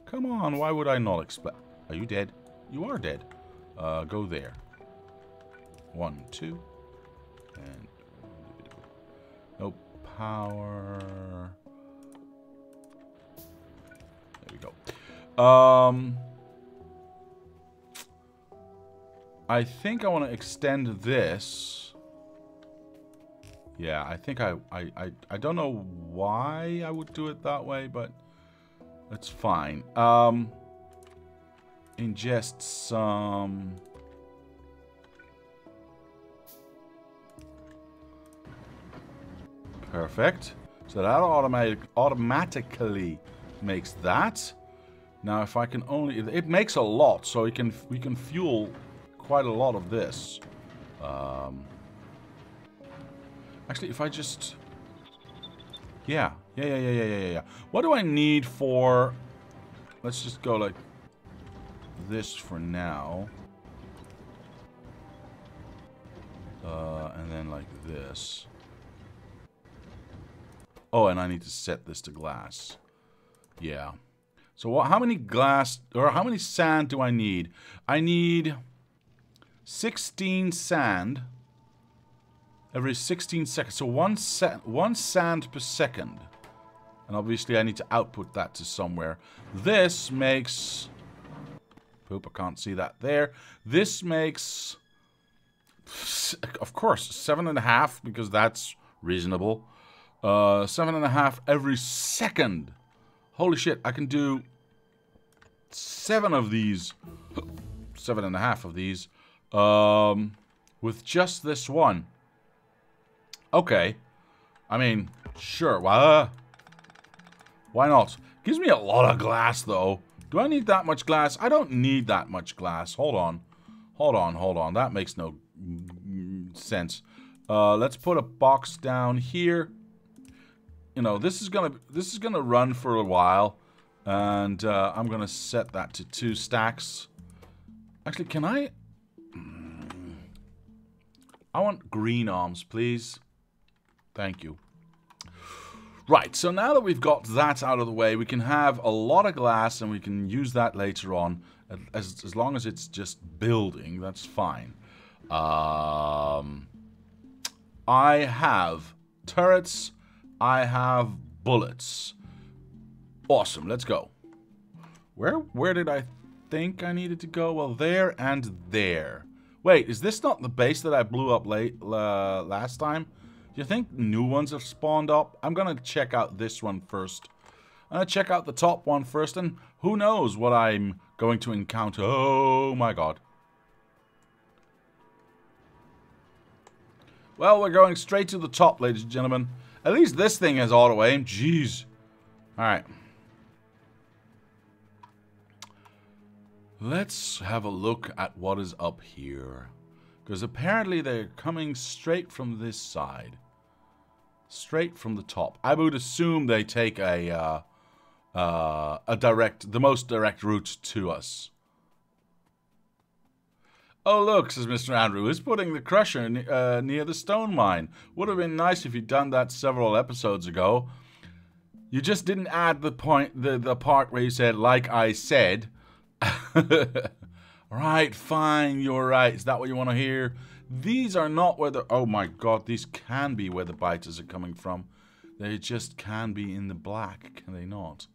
[SPEAKER 1] Come on, why would I not explain? Are you dead? You are dead. Uh, go there. One, two. And... No power. Um... I think I want to extend this. Yeah, I think I, I, I, I don't know why I would do it that way, but that's fine. Um, ingest some... Perfect. So that automatic, automatically makes that. Now, if I can only... It makes a lot, so we can, we can fuel quite a lot of this. Um, actually, if I just... Yeah. Yeah, yeah, yeah, yeah, yeah, yeah. What do I need for... Let's just go like this for now. Uh, and then like this. Oh, and I need to set this to glass. Yeah. So what, how many glass, or how many sand do I need? I need 16 sand every 16 seconds. So one, one sand per second. And obviously I need to output that to somewhere. This makes... Poop, I can't see that there. This makes... Of course, seven and a half, because that's reasonable. Uh, seven and a half every second. Holy shit, I can do seven of these. Seven and a half of these um, with just this one. Okay. I mean, sure. Why, why not? Gives me a lot of glass, though. Do I need that much glass? I don't need that much glass. Hold on. Hold on, hold on. That makes no sense. Uh, let's put a box down here. You know, this is gonna this is gonna run for a while, and uh, I'm gonna set that to two stacks. Actually, can I? I want green arms, please. Thank you. Right, so now that we've got that out of the way, we can have a lot of glass and we can use that later on. As, as long as it's just building, that's fine. Um, I have turrets. I have bullets. Awesome, let's go. Where, where did I think I needed to go? Well, there and there. Wait, is this not the base that I blew up late uh, last time? Do you think new ones have spawned up? I'm gonna check out this one first. I'm gonna check out the top one first, and who knows what I'm going to encounter. Oh my god. Well, we're going straight to the top, ladies and gentlemen. At least this thing has auto-aim. Jeez. Alright. Let's have a look at what is up here. Because apparently they're coming straight from this side. Straight from the top. I would assume they take a, uh, uh, a direct, the most direct route to us. Oh, look, says Mr. Andrew, who's putting the crusher uh, near the stone mine? Would have been nice if you'd done that several episodes ago. You just didn't add the point, the, the part where you said, like I said. right, fine, you're right. Is that what you want to hear? These are not where the... Oh my god, these can be where the biters are coming from. They just can be in the black, can they not?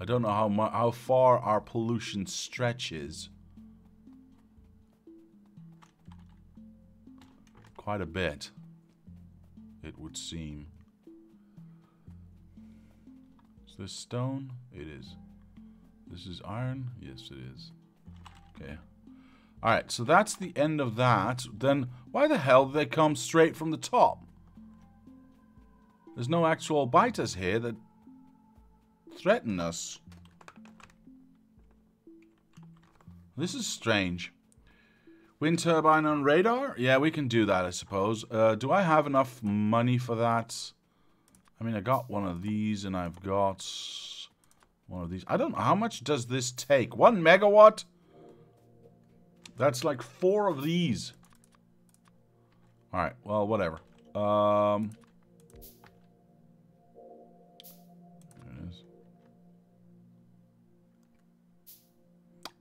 [SPEAKER 1] I don't know how, how far our pollution stretches. Quite a bit, it would seem. Is this stone? It is. This is iron? Yes, it is. Okay. Alright, so that's the end of that. Then, why the hell did they come straight from the top? There's no actual biters here that threaten us. This is strange. Wind turbine on radar? Yeah, we can do that, I suppose. Uh, do I have enough money for that? I mean, I got one of these, and I've got one of these. I don't know. How much does this take? One megawatt? That's like four of these. Alright, well, whatever. Um...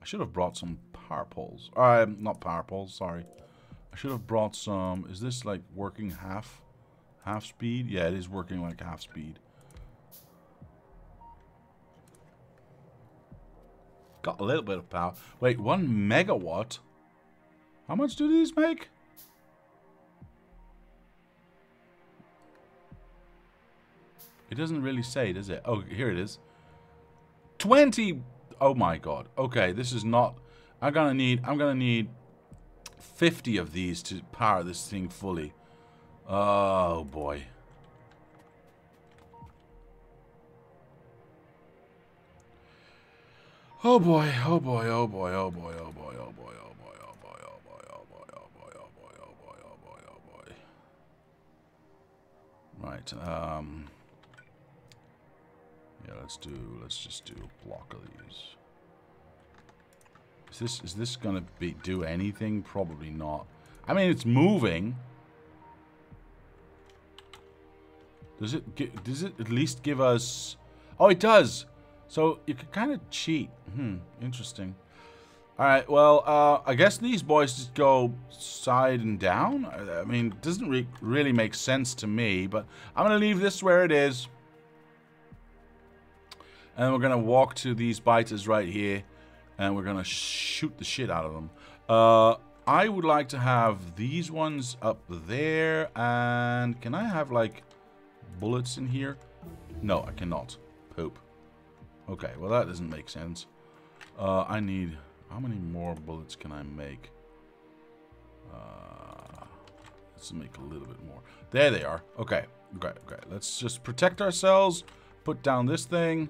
[SPEAKER 1] I should have brought some power poles. Uh, not power poles, sorry. I should have brought some... Is this like working half half speed? Yeah, it is working like half speed. Got a little bit of power. Wait, one megawatt? How much do these make? It doesn't really say, does it? Oh, here it is. 20... Oh my god. Okay, this is not... I'm gonna need I'm gonna need 50 of these to power this thing fully. Oh boy. Oh boy, oh boy, oh boy, oh boy, oh boy, oh boy, oh boy, oh boy, oh boy, oh boy, oh boy, oh boy, oh boy, oh boy, oh boy. Right, um Yeah, let's do let's just do a block of these. Is this is this gonna be do anything? Probably not. I mean, it's moving. Does it does it at least give us? Oh, it does. So you can kind of cheat. Hmm. Interesting. All right. Well, uh, I guess these boys just go side and down. I, mean, it doesn't re really make sense to me, but I'm gonna leave this where it is. And we're gonna walk to these biters right here and we're gonna shoot the shit out of them. Uh, I would like to have these ones up there, and can I have like bullets in here? No, I cannot. Poop. Okay, well that doesn't make sense. Uh, I need, how many more bullets can I make? Uh, let's make a little bit more. There they are. Okay, okay, okay. Let's just protect ourselves. Put down this thing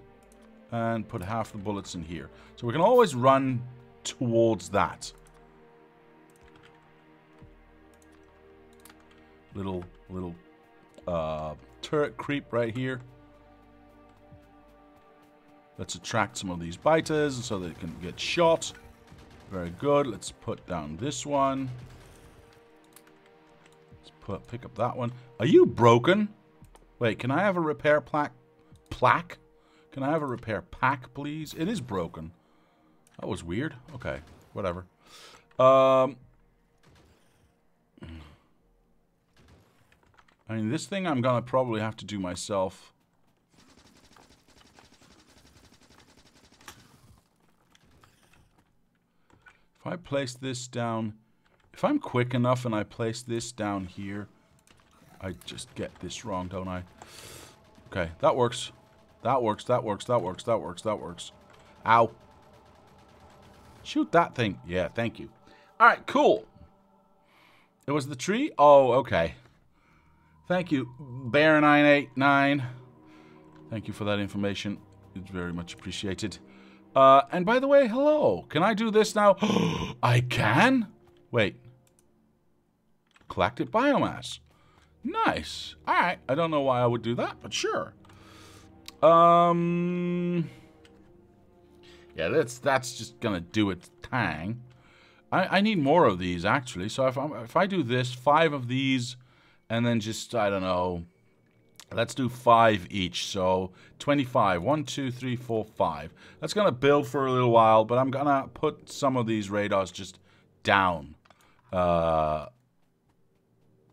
[SPEAKER 1] and put half the bullets in here. So we can always run towards that. Little, little uh, turret creep right here. Let's attract some of these biters so they can get shot. Very good. Let's put down this one. Let's put pick up that one. Are you broken? Wait, can I have a repair plaque? Plaque? Can I have a repair pack, please? It is broken. That was weird. Okay, whatever. Um, I mean, this thing I'm gonna probably have to do myself. If I place this down... If I'm quick enough and I place this down here... I just get this wrong, don't I? Okay, that works. That works, that works, that works, that works, that works. Ow. Shoot that thing. Yeah, thank you. Alright, cool. It was the tree? Oh, okay. Thank you, Bear989. Thank you for that information. It's very much appreciated. Uh, and by the way, hello. Can I do this now? I can? Wait. Collected biomass. Nice. Alright. I don't know why I would do that, but sure. Um... Yeah, that's that's just gonna do its tang. I, I need more of these, actually. So if, i if I do this, five of these, and then just, I don't know, let's do five each. So 25. One, two, three, four, five. That's to build for a little while, but I'm to put some of these radars just down uh,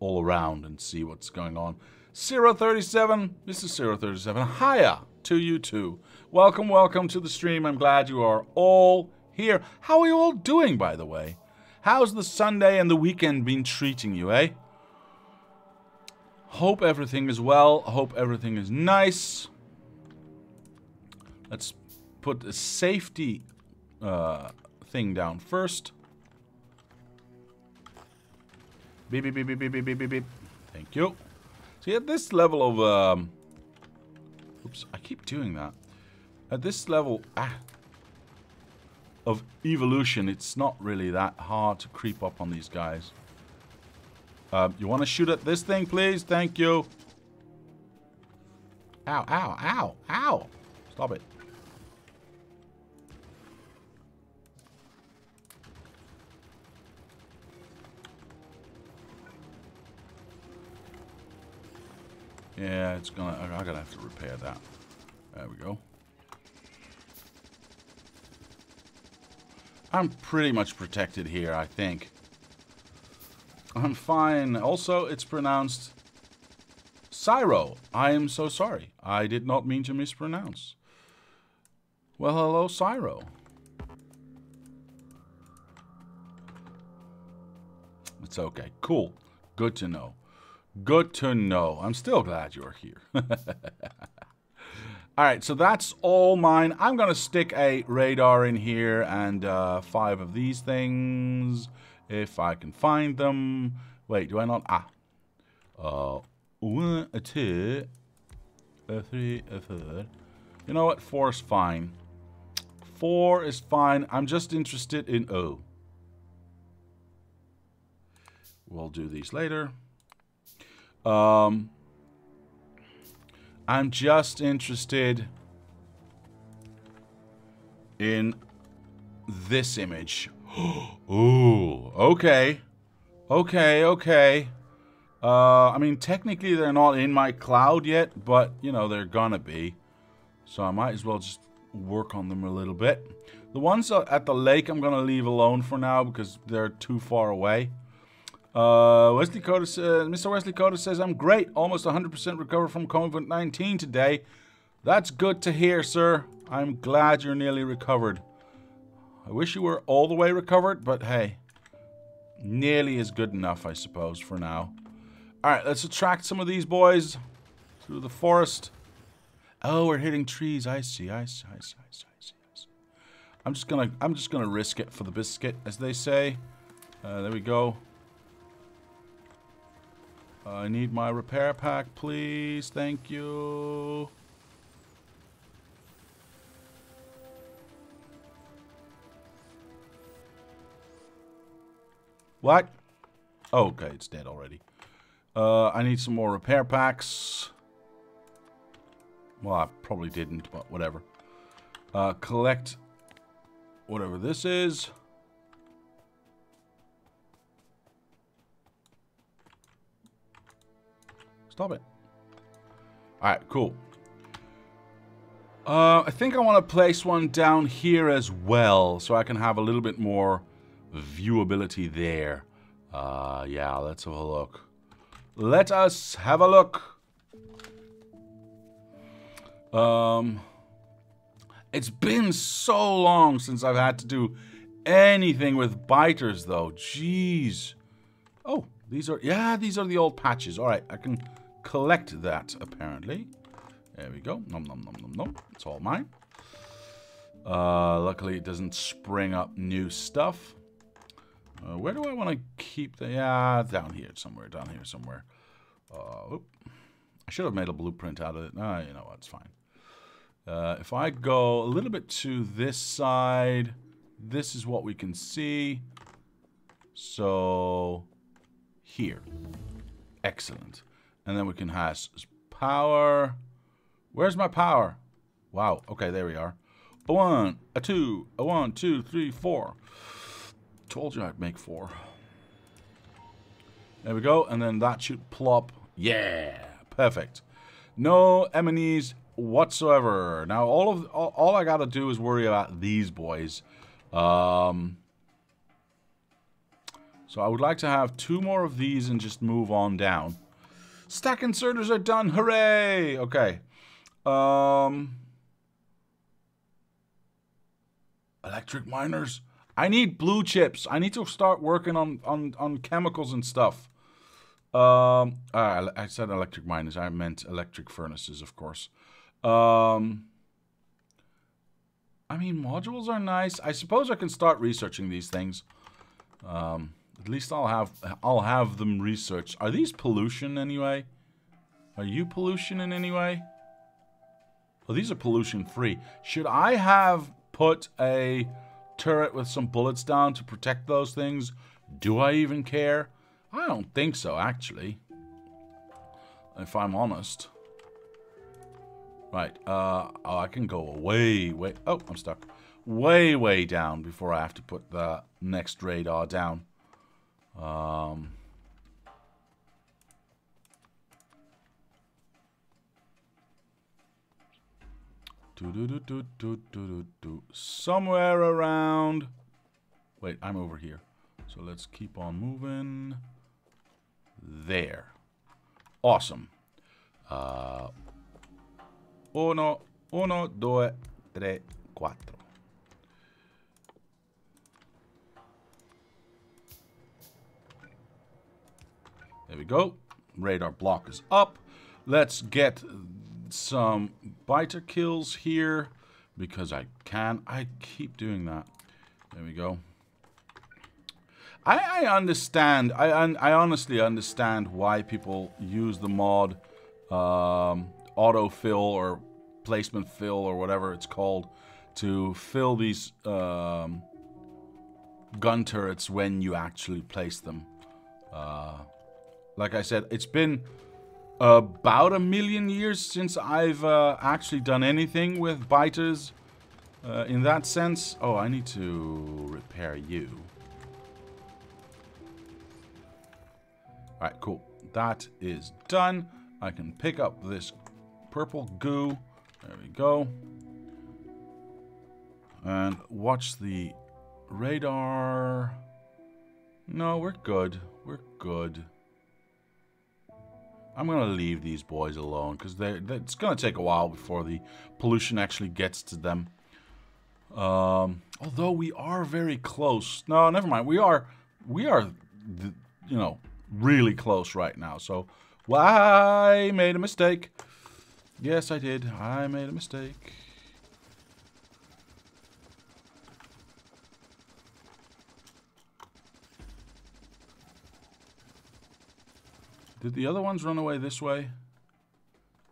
[SPEAKER 1] all around and see what's going on. 037, this is 037. Hiya to you two. Welcome, welcome to the stream. I'm glad you are all here. How are you all doing, by the way? How's the Sunday and the weekend been treating you, eh? Hope everything is well. Hope everything is nice. Let's put the safety uh, thing down first. Beep, beep, beep, beep, beep, beep, beep, beep. Thank you. See, at this level of... Um, oops, I keep doing that. At this level... Ah, of evolution, it's not really that hard to creep up on these guys. Uh, you want to shoot at this thing, please? Thank you. Ow, ow, ow, ow. Stop it. Yeah, it's gonna, I'm gonna have to repair that. There we go. I'm pretty much protected here, I think. I'm fine. Also, it's pronounced Cyro. I am so sorry. I did not mean to mispronounce. Well, hello, Cyro. It's okay. Cool. Good to know. Good to know. I'm still glad you're here. All right, so that's all mine. I'm going to stick a radar in here and uh, five of these things, if I can find them. Wait, do I not? Ah. Uh, one, a two, a three, a four. You know what? Four is fine. Four is fine. I'm just interested in... Oh. We'll do these later. Um, I'm just interested in this image. Ooh, okay. Okay, okay. Uh, I mean, technically they're not in my cloud yet, but, you know, they're gonna be. So I might as well just work on them a little bit. The ones at the lake I'm gonna leave alone for now because they're too far away. Uh, Wesley says, Mr. Wesley Coda says, I'm great. Almost 100% recovered from COVID-19 today. That's good to hear, sir. I'm glad you're nearly recovered. I wish you were all the way recovered, but hey, nearly is good enough, I suppose, for now. Alright, let's attract some of these boys through the forest. Oh, we're hitting trees. I see, I see, I see, I see, I see. I see. I'm just gonna, I'm just gonna risk it for the biscuit, as they say. Uh, there we go. I need my repair pack, please. Thank you. What? Oh, okay, it's dead already. Uh, I need some more repair packs. Well, I probably didn't, but whatever. Uh, collect whatever this is. Stop it. Alright, cool. Uh, I think I want to place one down here as well, so I can have a little bit more viewability there. Uh, yeah, let's have a look. Let us have a look. Um, it's been so long since I've had to do anything with biters, though. Jeez. Oh, These are, yeah, these are the old patches. All right, I can collect that, apparently. There we go. Nom, nom, nom, nom, nom. It's all mine. Uh, luckily, it doesn't spring up new stuff. Uh, where do I want to keep the... Yeah, down here somewhere. Down here somewhere. Uh, I should have made a blueprint out of it. Ah, you know what? It's fine. Uh, if I go a little bit to this side, this is what we can see. So, here. Excellent. And then we can have power. Where's my power? Wow. Okay, there we are. A one, a two, a one, two, three, four. Told you I'd make four. There we go. And then that should plop. Yeah. Perfect. No enemies whatsoever. Now, all of all, all I got to do is worry about these boys. Um, so I would like to have two more of these and just move on down. Stack inserters are done. Hooray! Okay. Um, electric miners. I need blue chips. I need to start working on, on, on chemicals and stuff. Um, uh, I said electric miners. I meant electric furnaces, of course. Um, I mean, modules are nice. I suppose I can start researching these things. Um, at least I'll have I'll have them researched. Are these pollution anyway? Are you pollution in any way? Well, these are pollution free. Should I have put a turret with some bullets down to protect those things? Do I even care? I don't think so, actually. If I'm honest. Right, uh, oh, I can go way, way, oh, I'm stuck. Way, way down before I have to put the next radar down. Um... Do, do, do, do, do, do, do. Somewhere around... Wait, I'm over here. So let's keep on moving. There. Awesome. Uh, Uno, uno, due, tre, quattro. There we go. Radar block is up. Let's get some biter kills here because I can. I keep doing that. There we go. I, I understand. I, I honestly understand why people use the mod um, autofill or placement fill or whatever it's called to fill these um, gun turrets when you actually place them. Uh, like I said, it's been about a million years since I've uh, actually done anything with biters uh, in that sense. Oh, I need to repair you. Alright, cool. That is done. I can pick up this purple goo. There we go. And watch the radar. No, we're good. We're good. I'm going to leave these boys alone because it's going to take a while before the pollution actually gets to them. Um, although we are very close. No, never mind. We are, we are, you know, really close right now. So, why made a mistake. Yes, I did. I made a mistake. Did the other ones run away this way?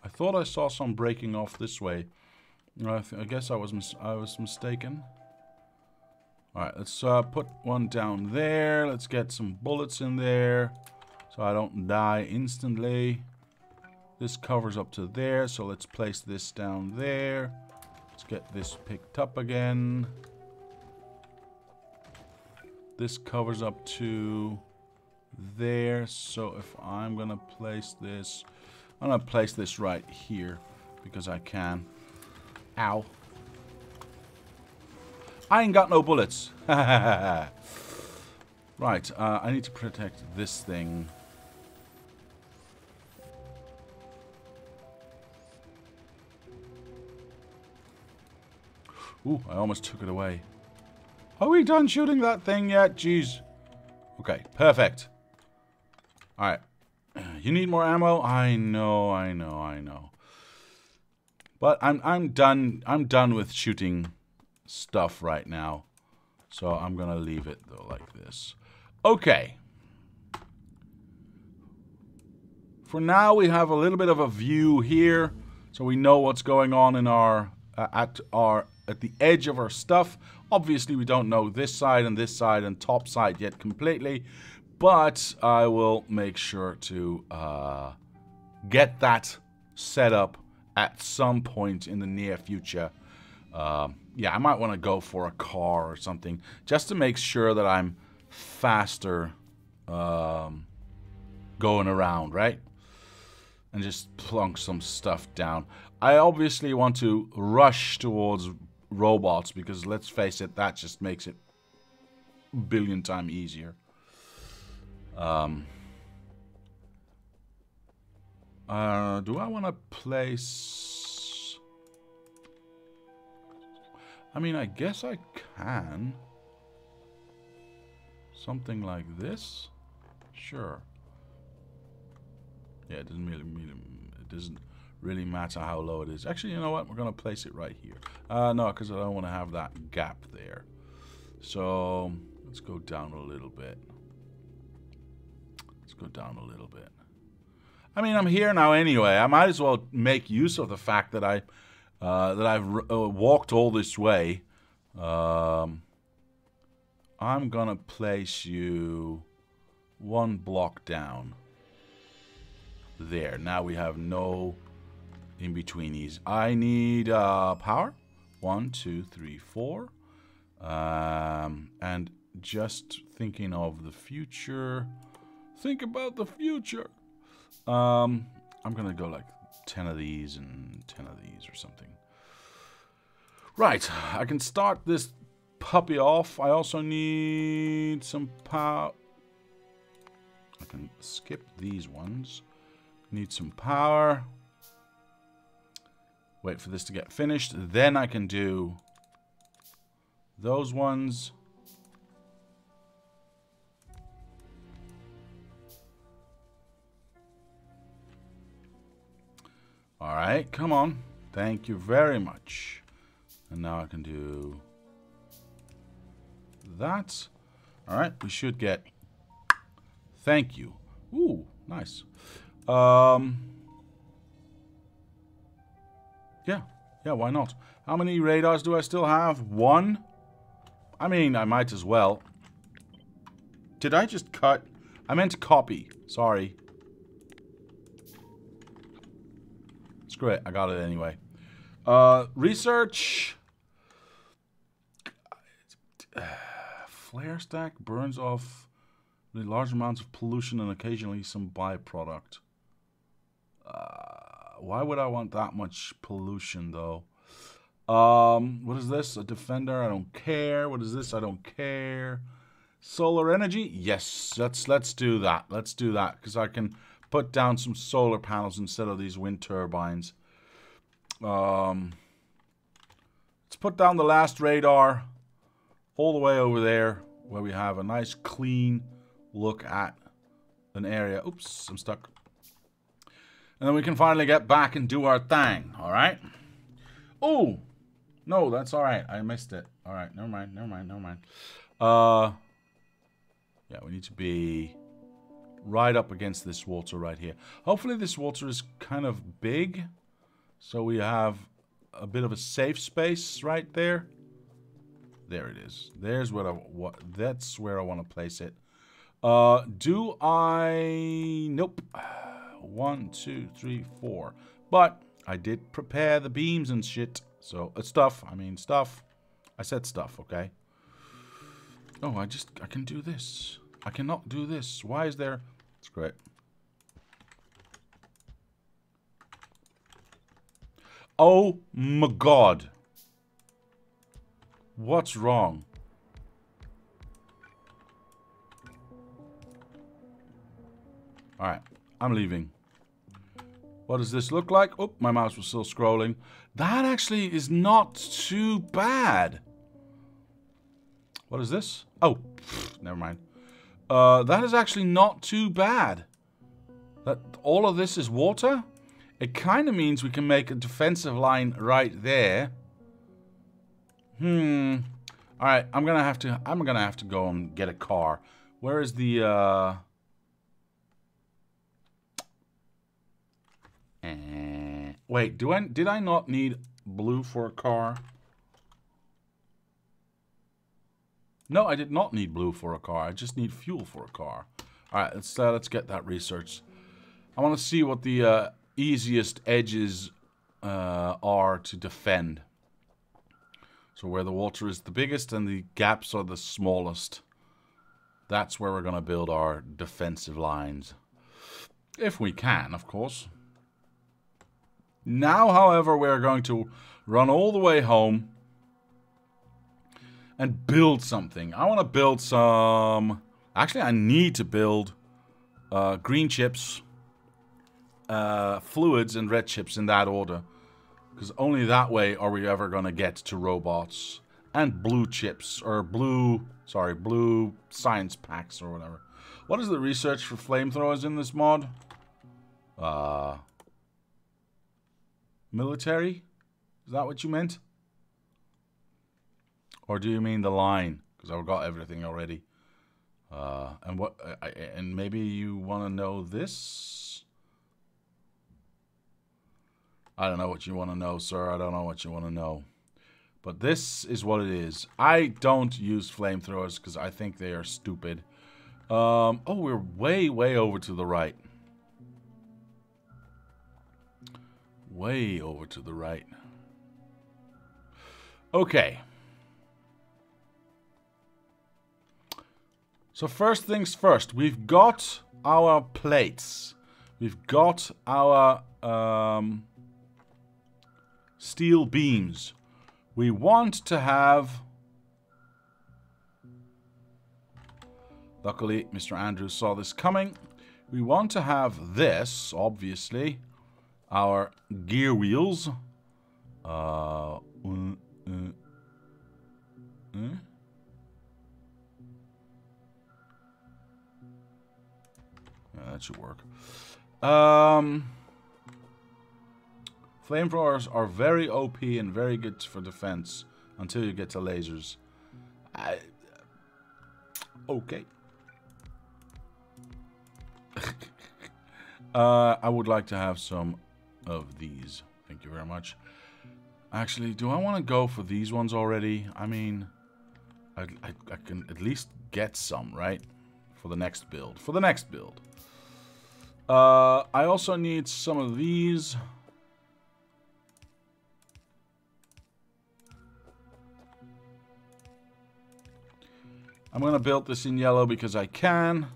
[SPEAKER 1] I thought I saw some breaking off this way. I, I guess I was I was mistaken. Alright, let's uh, put one down there. Let's get some bullets in there so I don't die instantly. This covers up to there, so let's place this down there. Let's get this picked up again. This covers up to there, so if I'm gonna place this, I'm gonna place this right here because I can. Ow. I ain't got no bullets. right, uh, I need to protect this thing. Ooh, I almost took it away. Are we done shooting that thing yet? Jeez. Okay, perfect. Alright. You need more ammo? I know, I know, I know. But I'm I'm done I'm done with shooting stuff right now. So I'm gonna leave it though like this. Okay. For now we have a little bit of a view here. So we know what's going on in our uh, at our at the edge of our stuff. Obviously we don't know this side and this side and top side yet completely. But I will make sure to uh, get that set up at some point in the near future. Uh, yeah, I might want to go for a car or something just to make sure that I'm faster um, going around, right? And just plunk some stuff down. I obviously want to rush towards robots because let's face it, that just makes it billion times easier. Um, uh, do I want to place... I mean, I guess I can. Something like this? Sure. Yeah, it doesn't really, really it doesn't really matter how low it is. Actually, you know what? We're going to place it right here. Uh, no, because I don't want to have that gap there. So, let's go down a little bit. Let's go down a little bit. I mean, I'm here now anyway. I might as well make use of the fact that I uh, that I've uh, walked all this way. Um, I'm gonna place you one block down. There. Now we have no in-betweenies. I need uh, power. One, two, three, four. Um, and just thinking of the future. Think about the future. Um, I'm gonna go like 10 of these and 10 of these or something. Right, I can start this puppy off. I also need some power. I can skip these ones. Need some power. Wait for this to get finished. Then I can do those ones. Alright, come on. Thank you very much. And now I can do that. Alright, we should get... Thank you. Ooh, nice. Um, yeah, yeah, why not? How many radars do I still have? One? I mean, I might as well. Did I just cut? I meant to copy. Sorry. Screw it. I got it anyway. Uh, research. Flare stack burns off the large amounts of pollution and occasionally some byproduct. Uh, why would I want that much pollution, though? Um, what is this? A defender? I don't care. What is this? I don't care. Solar energy? Yes, let's let's do that. Let's do that because I can put down some solar panels instead of these wind turbines. Um, let's put down the last radar all the way over there where we have a nice clean look at an area. Oops, I'm stuck. And then we can finally get back and do our thing, all right? Oh, no, that's all right. I missed it. All right, never mind, never mind, never mind. Uh, yeah, we need to be right up against this water right here. Hopefully this water is kind of big. So we have a bit of a safe space right there. There it is. There's what I what that's where I want to place it. Uh do I nope. One, two, three, four. But I did prepare the beams and shit. So uh, stuff. I mean stuff. I said stuff, okay? Oh, I just I can do this. I cannot do this. Why is there it's great. Oh my god. What's wrong? Alright, I'm leaving. What does this look like? Oh, my mouse was still scrolling. That actually is not too bad. What is this? Oh, never mind. Uh, that is actually not too bad. That all of this is water? It kind of means we can make a defensive line right there. Hmm. All right, I'm gonna have to. I'm gonna have to go and get a car. Where is the? uh... Eh, wait, do I? Did I not need blue for a car? No, I did not need blue for a car. I just need fuel for a car. All right, let's uh, let's get that research. I want to see what the uh, easiest edges uh, are to defend. So where the water is the biggest and the gaps are the smallest. That's where we're going to build our defensive lines. If we can, of course. Now, however, we're going to run all the way home and build something. I want to build some... Actually, I need to build uh, green chips, uh, fluids, and red chips in that order. Because only that way are we ever going to get to robots. And blue chips, or blue, sorry, blue science packs or whatever. What is the research for flamethrowers in this mod? Uh, military? Is that what you meant? Or do you mean the line? Because I've got everything already. Uh, and what? I, and maybe you want to know this? I don't know what you want to know, sir. I don't know what you want to know. But this is what it is. I don't use flamethrowers because I think they are stupid. Um, oh, we're way, way over to the right. Way over to the right. Okay. So first things first, we've got our plates. We've got our um, steel beams. We want to have... Luckily, Mr. Andrews saw this coming. We want to have this, obviously, our gear wheels. Uh. That should work. Um, flamethrowers are very OP and very good for defense until you get to lasers. I, okay. uh, I would like to have some of these. Thank you very much. Actually, do I want to go for these ones already? I mean, I, I, I can at least get some, right? For the next build. For the next build. Uh, I also need some of these. I'm going to build this in yellow because I can.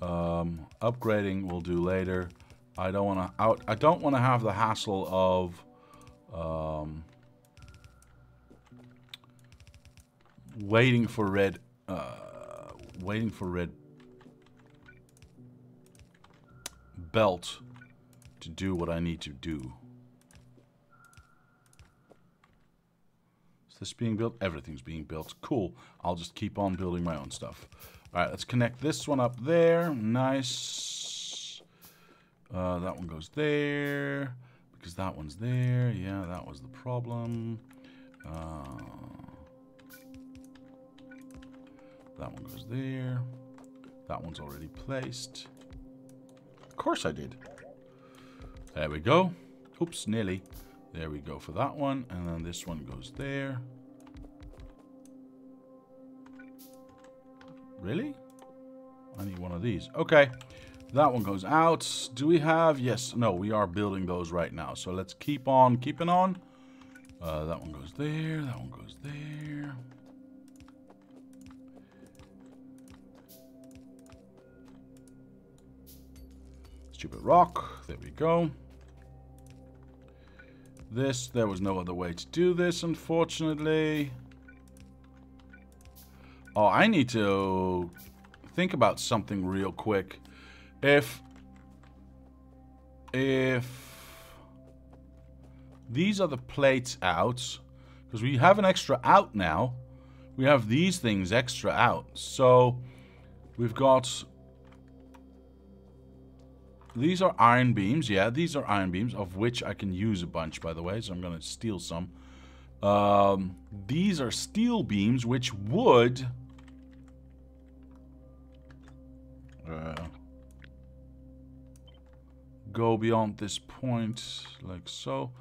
[SPEAKER 1] Um, upgrading we'll do later. I don't want to. I don't want to have the hassle of um, waiting for red. Uh, waiting for red belt to do what I need to do. Is this being built? Everything's being built. Cool. I'll just keep on building my own stuff. Alright, let's connect this one up there. Nice. Uh, that one goes there. Because that one's there. Yeah, that was the problem. Uh, that one goes there. That one's already placed. Of course I did. There we go. Oops, nearly. There we go for that one. And then this one goes there. Really? I need one of these. Okay. That one goes out. Do we have... Yes. No, we are building those right now. So let's keep on keeping on. Uh, that one goes there. That one goes there. Stupid rock. There we go. This, there was no other way to do this, unfortunately. Oh, I need to think about something real quick. If... If... These are the plates out. Because we have an extra out now. We have these things extra out. So... We've got... These are iron beams. Yeah, these are iron beams, of which I can use a bunch, by the way. So I'm going to steal some. Um, these are steel beams, which would... Uh, go beyond this point, like so.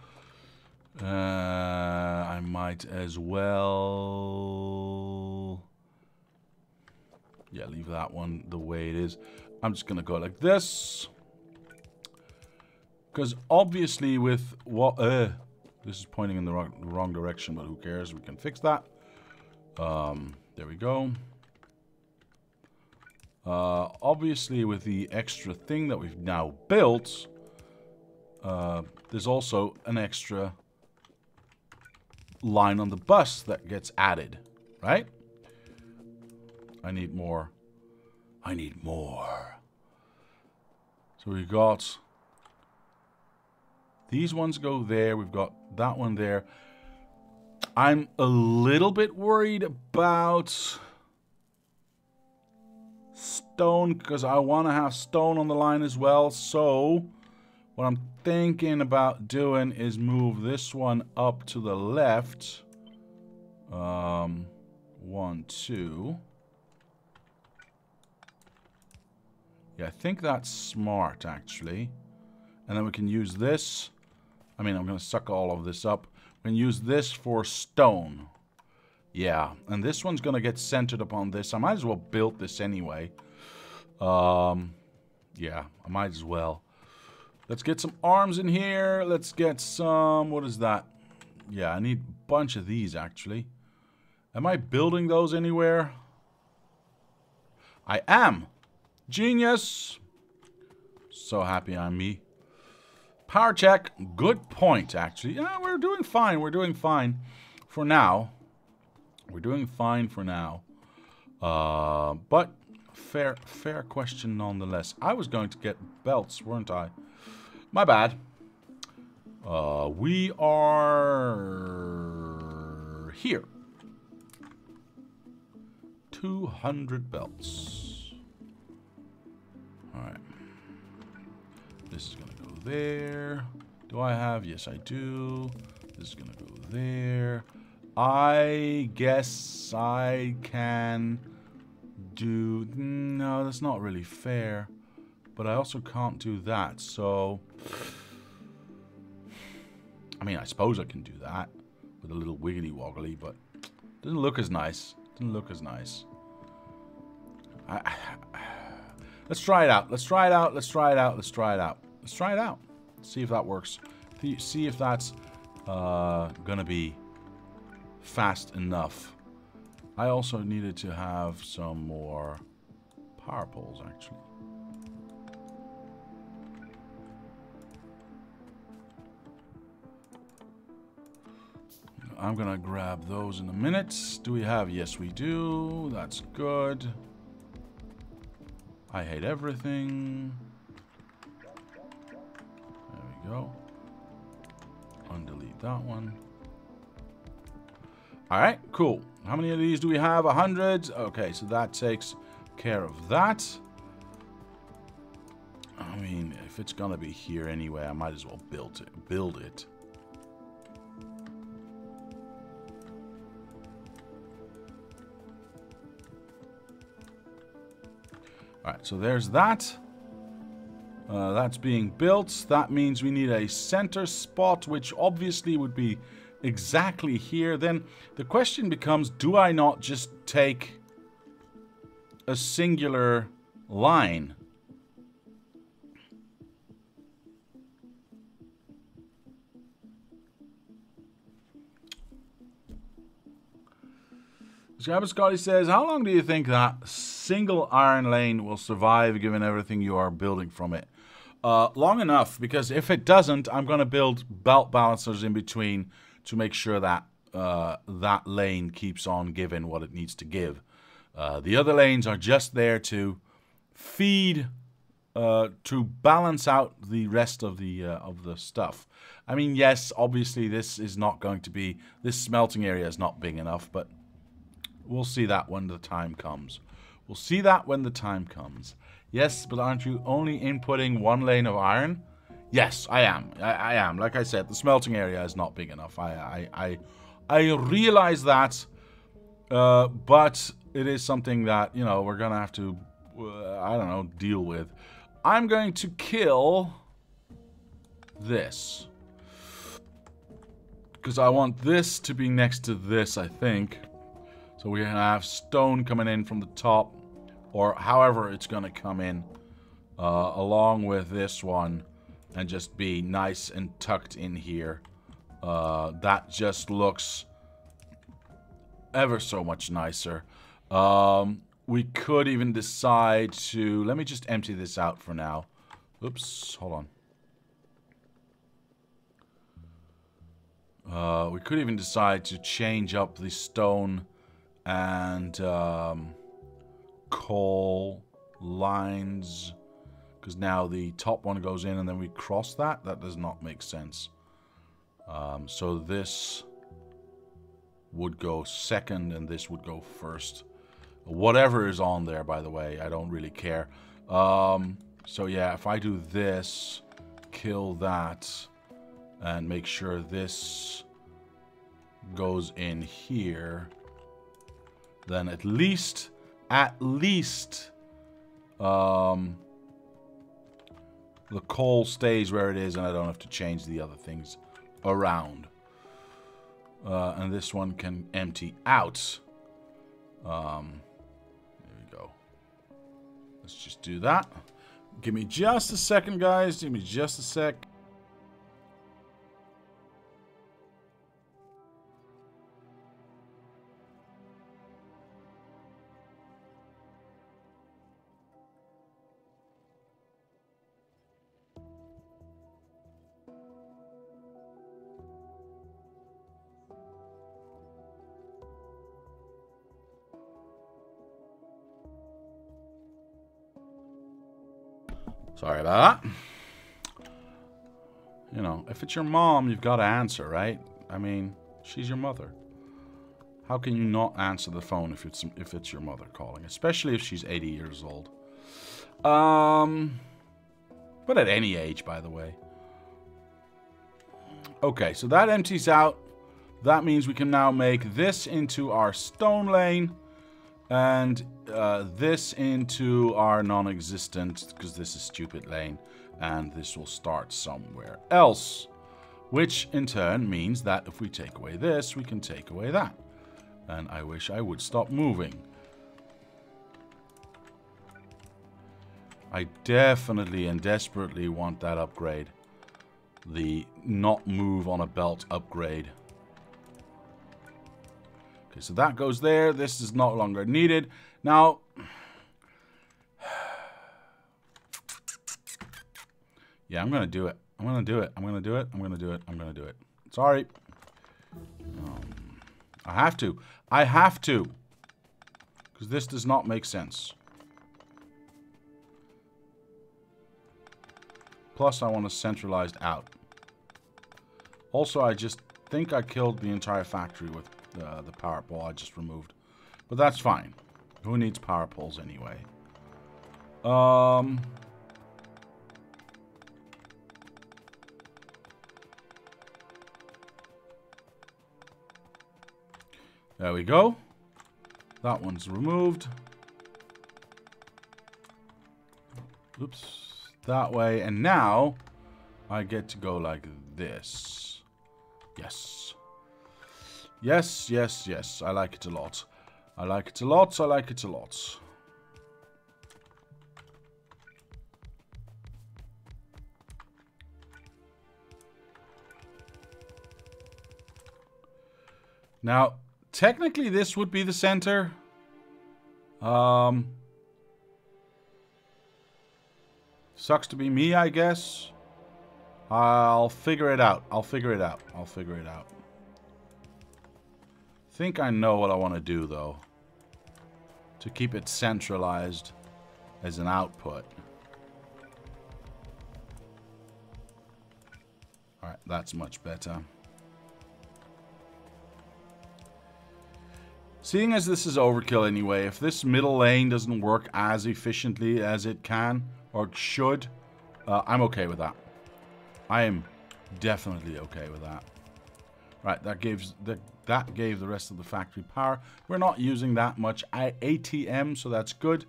[SPEAKER 1] Uh, I might as well... Yeah, leave that one the way it is. I'm just going to go like this. Because obviously with what... Uh, this is pointing in the wrong, wrong, direction, but who cares? We can fix that. Um, there we go. Uh, obviously with the extra thing that we've now built, uh, there's also an extra line on the bus that gets added, right? I need more. I need more. So we got... These ones go there. We've got that one there. I'm a little bit worried about stone because I want to have stone on the line as well. So what I'm thinking about doing is move this one up to the left. Um, one, two. Yeah, I think that's smart, actually. And then we can use this. I mean, I'm going to suck all of this up. We can use this for stone. Yeah, and this one's going to get centered upon this. I might as well build this anyway. Um, yeah, I might as well. Let's get some arms in here. Let's get some... What is that? Yeah, I need a bunch of these, actually. Am I building those anywhere? I am. Genius! So happy I'm me. Power check. Good point, actually. Yeah, we're doing fine. We're doing fine for now. We're doing fine for now. Uh, but fair, fair question nonetheless. I was going to get belts, weren't I? My bad. Uh, we are here. 200 belts. Alright. This is going to there. Do I have? Yes, I do. This is going to go there. I guess I can do... No, that's not really fair. But I also can't do that, so... I mean, I suppose I can do that with a little wiggly woggly, but doesn't look as nice. Doesn't look as nice. I, Let's try it out. Let's try it out. Let's try it out. Let's try it out. Let's try it out. See if that works. See if that's uh, gonna be fast enough. I also needed to have some more power poles, actually. I'm gonna grab those in a minute. Do we have? Yes, we do. That's good. I hate everything. Go. Undelete that one. Alright, cool. How many of these do we have? A hundred. Okay, so that takes care of that. I mean, if it's gonna be here anyway, I might as well build it. Build it. Alright, so there's that. Uh, that's being built. That means we need a center spot, which obviously would be exactly here. Then the question becomes, do I not just take a singular line? Scabba Scotty says, how long do you think that single iron lane will survive given everything you are building from it? Uh, long enough, because if it doesn't, I'm going to build belt balancers in between to make sure that uh, that lane keeps on giving what it needs to give. Uh, the other lanes are just there to feed, uh, to balance out the rest of the uh, of the stuff. I mean, yes, obviously this is not going to be, this smelting area is not big enough, but We'll see that when the time comes. We'll see that when the time comes. Yes, but aren't you only inputting one lane of iron? Yes, I am. I, I am. Like I said, the smelting area is not big enough. I I I, I realize that, uh, but it is something that you know we're gonna have to, uh, I don't know, deal with. I'm going to kill this because I want this to be next to this. I think. So gonna have stone coming in from the top, or however it's gonna come in, uh, along with this one and just be nice and tucked in here. Uh, that just looks ever so much nicer. Um, we could even decide to... Let me just empty this out for now. Oops, hold on. Uh, we could even decide to change up the stone and um, coal lines because now the top one goes in and then we cross that. That does not make sense. Um, so this would go second and this would go first. Whatever is on there, by the way, I don't really care. Um, so yeah, if I do this, kill that, and make sure this goes in here, then at least, at least, um, the coal stays where it is and I don't have to change the other things around. Uh, and this one can empty out. Um, there we go. Let's just do that. Give me just a second, guys. Give me just a sec. That. You know, if it's your mom, you've got to answer, right? I mean, she's your mother. How can you not answer the phone if it's if it's your mother calling, especially if she's 80 years old? Um, but at any age, by the way. Okay, so that empties out. That means we can now make this into our stone lane and uh, this into our non-existent because this is stupid lane and this will start somewhere else which in turn means that if we take away this we can take away that. And I wish I would stop moving. I definitely and desperately want that upgrade. The not move on a belt upgrade Okay, so that goes there. This is no longer needed. Now, yeah, I'm going to do it. I'm going to do it. I'm going to do it. I'm going to do it. I'm going to do it. Sorry. Um, I have to. I have to. Because this does not make sense. Plus, I want a centralized out. Also, I just think I killed the entire factory with uh, the power pole I just removed. But that's fine. Who needs power poles anyway? Um... There we go. That one's removed. Oops. That way. And now, I get to go like this. Yes. Yes, yes, yes. I like it a lot. I like it a lot. I like it a lot. Now, technically this would be the center. Um, sucks to be me, I guess. I'll figure it out. I'll figure it out. I'll figure it out think I know what I want to do, though. To keep it centralized as an output. Alright, that's much better. Seeing as this is overkill anyway, if this middle lane doesn't work as efficiently as it can, or should, uh, I'm okay with that. I am definitely okay with that. Right, that gives the, that gave the rest of the factory power. We're not using that much ATM, so that's good.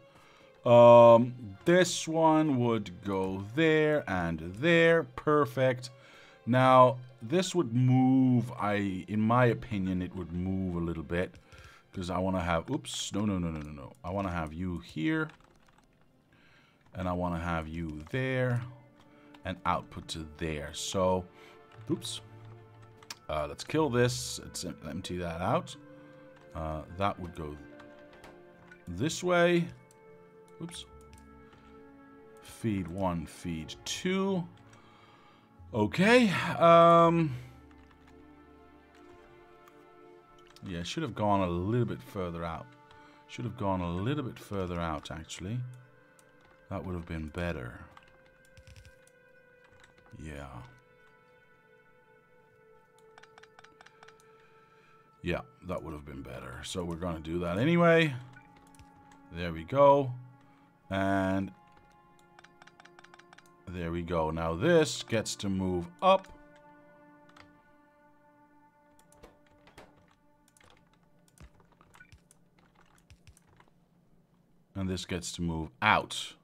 [SPEAKER 1] Um, this one would go there and there. Perfect. Now, this would move, I, in my opinion, it would move a little bit. Because I want to have, oops, no, no, no, no, no, no. I want to have you here. And I want to have you there. And output to there. So, oops. Uh, let's kill this. Let's empty that out. Uh, that would go this way. Oops. Feed one, feed two. Okay. Um... Yeah, should have gone a little bit further out. Should have gone a little bit further out, actually. That would have been better. Yeah. Yeah, that would have been better. So we're going to do that anyway. There we go. And there we go. Now this gets to move up. And this gets to move out.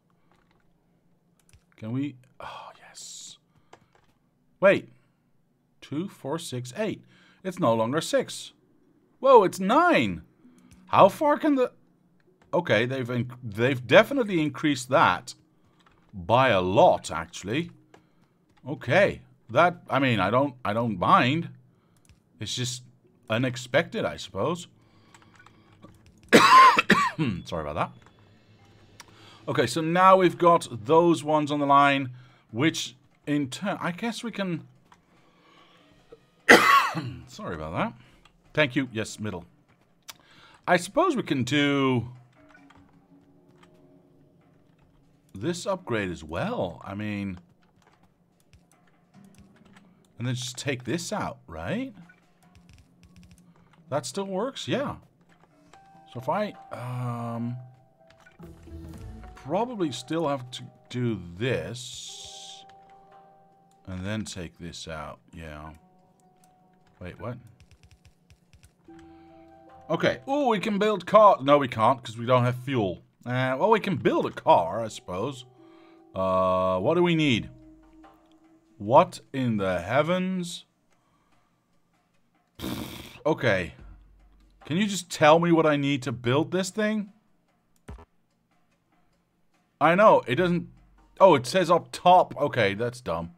[SPEAKER 1] Can we... Oh, yes. Wait. Two, four, six, eight. It's no longer six. Whoa, it's nine. How far can the... Okay, they've they've definitely increased that by a lot, actually. Okay, that I mean, I don't I don't mind. It's just unexpected, I suppose. Sorry about that. Okay, so now we've got those ones on the line, which in turn, I guess we can... Sorry about that. Thank you. Yes, middle. I suppose we can do this upgrade as well. I mean... And then just take this out, right? That still works? Yeah. So if I... Um probably still have to do this. And then take this out. Yeah. Wait, what? Okay. Oh, we can build car. No, we can't because we don't have fuel. Uh, well, we can build a car, I suppose. Uh, what do we need? What in the heavens? okay. Can you just tell me what I need to build this thing? I know, it doesn't... Oh, it says up top. Okay, that's dumb.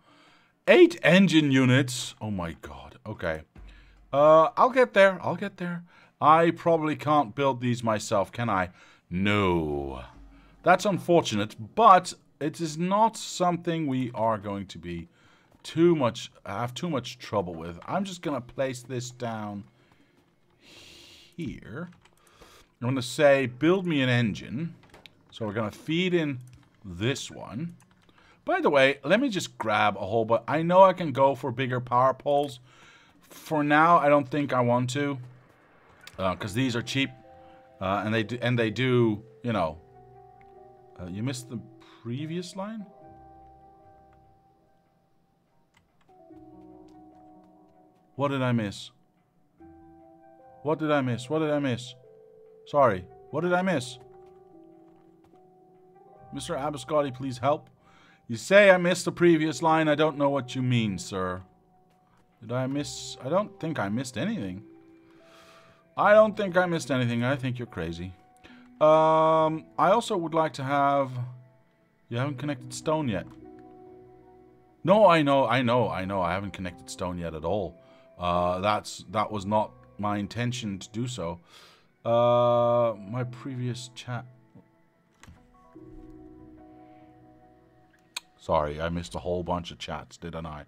[SPEAKER 1] Eight engine units. Oh my god. Okay. Uh, I'll get there. I'll get there. I probably can't build these myself, can I? No. That's unfortunate, but it is not something we are going to be too much, have too much trouble with. I'm just going to place this down here. I'm going to say, build me an engine. So we're going to feed in this one. By the way, let me just grab a whole but I know I can go for bigger power poles. For now, I don't think I want to. Because uh, these are cheap. Uh, and they do, and they do, you know. Uh, you missed the previous line? What did I miss? What did I miss? What did I miss? Sorry. What did I miss? Mr. Abiscotti, please help. You say I missed the previous line. I don't know what you mean, sir. Did I miss... I don't think I missed anything. I don't think I missed anything. I think you're crazy. Um, I also would like to have... You haven't connected stone yet. No, I know, I know, I know. I haven't connected stone yet at all. Uh, that's That was not my intention to do so. Uh, my previous chat... Sorry, I missed a whole bunch of chats, didn't I?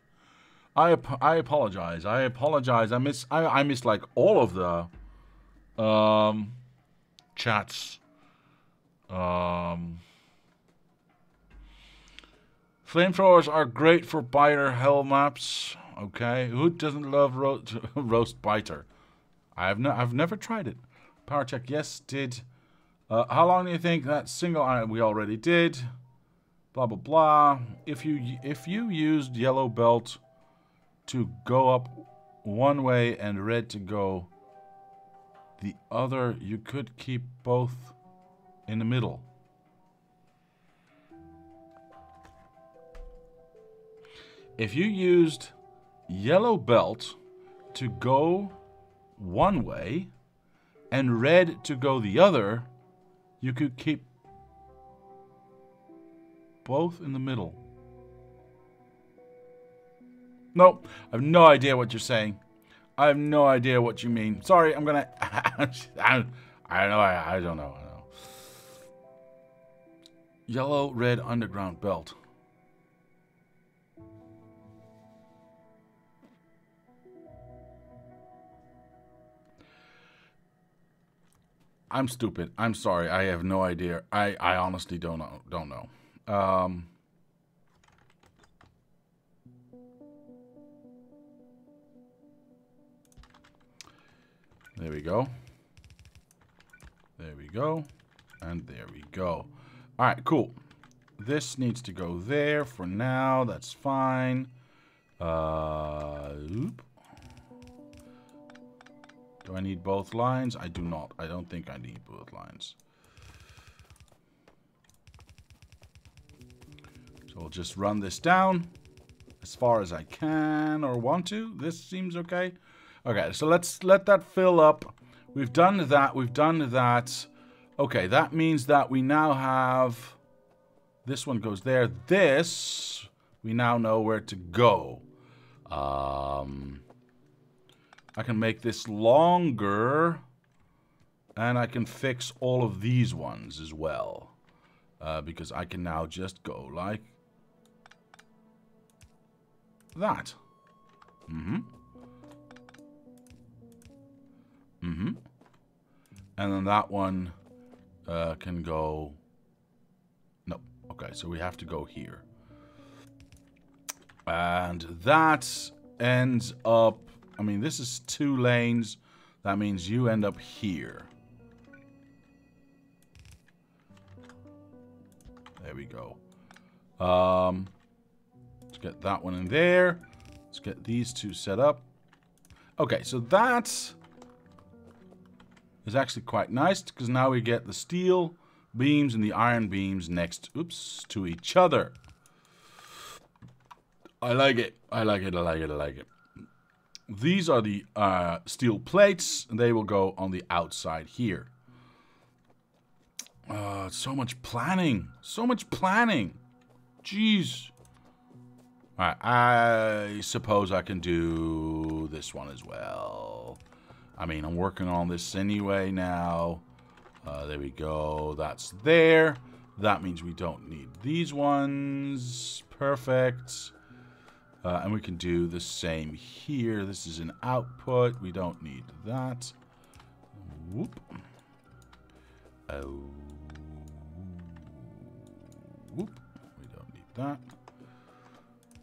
[SPEAKER 1] I I apologize. I apologize. I miss I I missed like all of the um chats. Um Flamethrowers are great for biter hell maps. Okay, who doesn't love roast, roast biter? I've no, I've never tried it. Power check, yes, did. Uh, how long do you think that single iron we already did? Blah blah blah. If you if you used yellow belt to go up one way and red to go the other, you could keep both in the middle. If you used yellow belt to go one way and red to go the other, you could keep both in the middle. Nope, I have no idea what you're saying. I have no idea what you mean. Sorry, I'm gonna. I, I know. I, I don't know. I don't know. Yellow, red underground belt. I'm stupid. I'm sorry. I have no idea. I, I honestly don't know. Don't know. Um, there we go. There we go. And there we go. All right, cool. This needs to go there for now. That's fine. Uh, oop. Do I need both lines? I do not. I don't think I need both lines. So I'll just run this down as far as I can or want to. This seems okay. Okay, so let's let that fill up. We've done that. We've done that. Okay, that means that we now have... This one goes there. This, we now know where to go. Um... I can make this longer. And I can fix all of these ones as well. Uh, because I can now just go like that. Mm-hmm. Mm-hmm. And then that one uh, can go... No. Okay, so we have to go here. And that ends up I mean, this is two lanes. That means you end up here. There we go. Um, let's get that one in there. Let's get these two set up. Okay, so that is actually quite nice because now we get the steel beams and the iron beams next, oops, to each other. I like it. I like it. I like it. I like it. These are the uh, steel plates, and they will go on the outside here. Uh, so much planning. So much planning. Jeez. Alright, I suppose I can do this one as well. I mean, I'm working on this anyway now. Uh, there we go. That's there. That means we don't need these ones. Perfect. Uh, and we can do the same here. This is an output. We don't need that. Whoop. Oh. Whoop. We don't need that.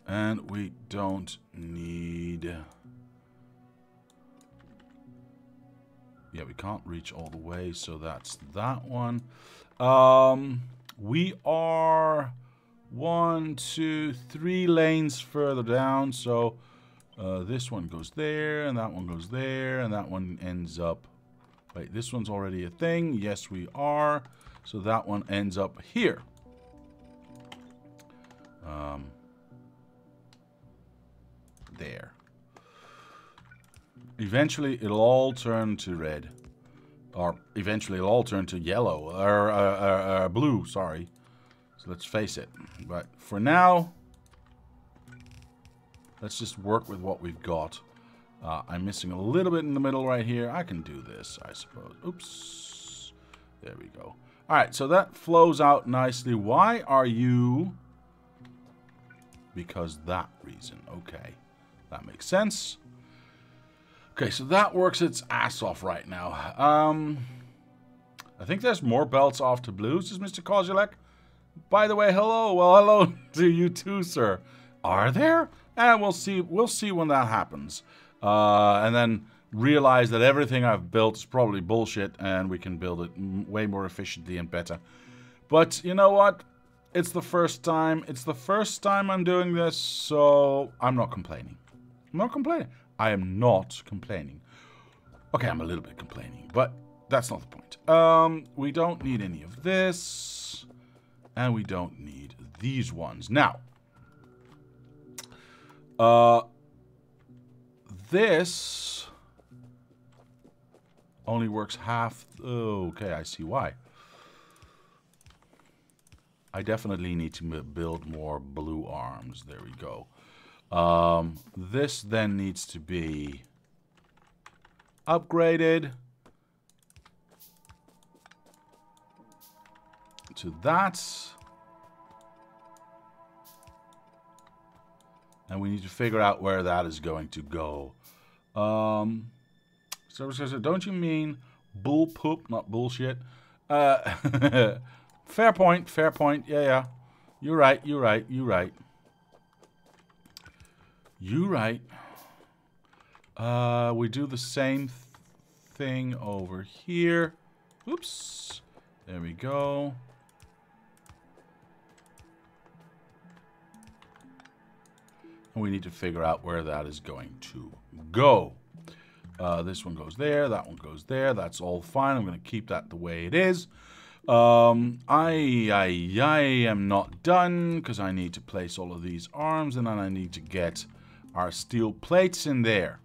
[SPEAKER 1] And we don't need... Yeah, we can't reach all the way, so that's that one. Um, we are one, two, three lanes further down. So uh, this one goes there, and that one goes there, and that one ends up... Wait, this one's already a thing. Yes, we are. So that one ends up here. Um, there. Eventually, it'll all turn to red. Or eventually, it'll all turn to yellow. Or uh, uh, uh blue, sorry. So let's face it. But for now, let's just work with what we've got. Uh, I'm missing a little bit in the middle right here. I can do this, I suppose. Oops. There we go. All right, so that flows out nicely. Why are you... Because that reason. Okay, that makes sense. Okay, so that works its ass off right now. Um, I think there's more belts off to blues, is Mr. Kozulek. By the way, hello. Well, hello to you too, sir. Are there? And we'll see. We'll see when that happens. Uh, and then realize that everything I've built is probably bullshit and we can build it way more efficiently and better. But you know what? It's the first time. It's the first time I'm doing this, so I'm not complaining. I'm not complaining. I am not complaining. Okay, I'm a little bit complaining, but that's not the point. Um, we don't need any of this, and we don't need these ones. Now, uh, this only works half. Okay, I see why. I definitely need to build more blue arms. There we go. Um, this then needs to be upgraded to that. And we need to figure out where that is going to go. Um, service says, don't you mean bull poop, not bullshit? Uh, fair point, fair point. Yeah, yeah. You're right, you're right, you're right. You right. Uh, we do the same th thing over here. Oops. There we go. And we need to figure out where that is going to go. Uh, this one goes there. That one goes there. That's all fine. I'm going to keep that the way it is. Um, I, I, I am not done because I need to place all of these arms and then I need to get our steel plates in there.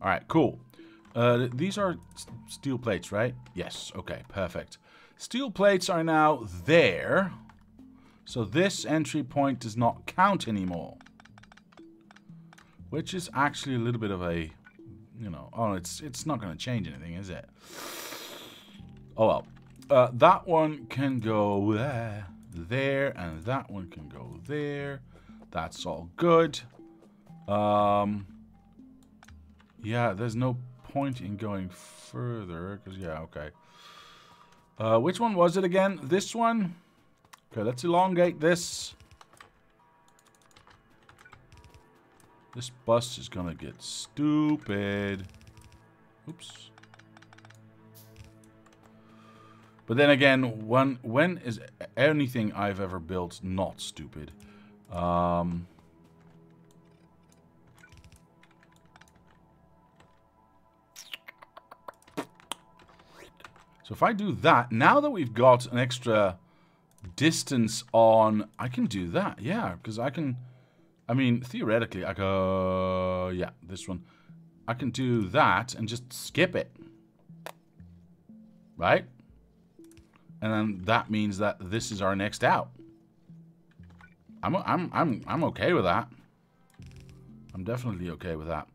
[SPEAKER 1] All right, cool. Uh, these are steel plates, right? Yes, okay, perfect. Steel plates are now there. So this entry point does not count anymore. Which is actually a little bit of a, you know, oh, it's it's not going to change anything, is it? Oh well. Uh, that one can go there there, and that one can go there. That's all good. Um, yeah, there's no point in going further, because, yeah, okay. Uh, which one was it again? This one? Okay, let's elongate this. This bus is gonna get stupid. Oops. But then again, when when is anything I've ever built not stupid? Um, so if I do that, now that we've got an extra distance on, I can do that. Yeah, because I can, I mean, theoretically, I go, yeah, this one. I can do that and just skip it. Right? And then that means that this is our next out. I'm I'm I'm I'm okay with that. I'm definitely okay with that.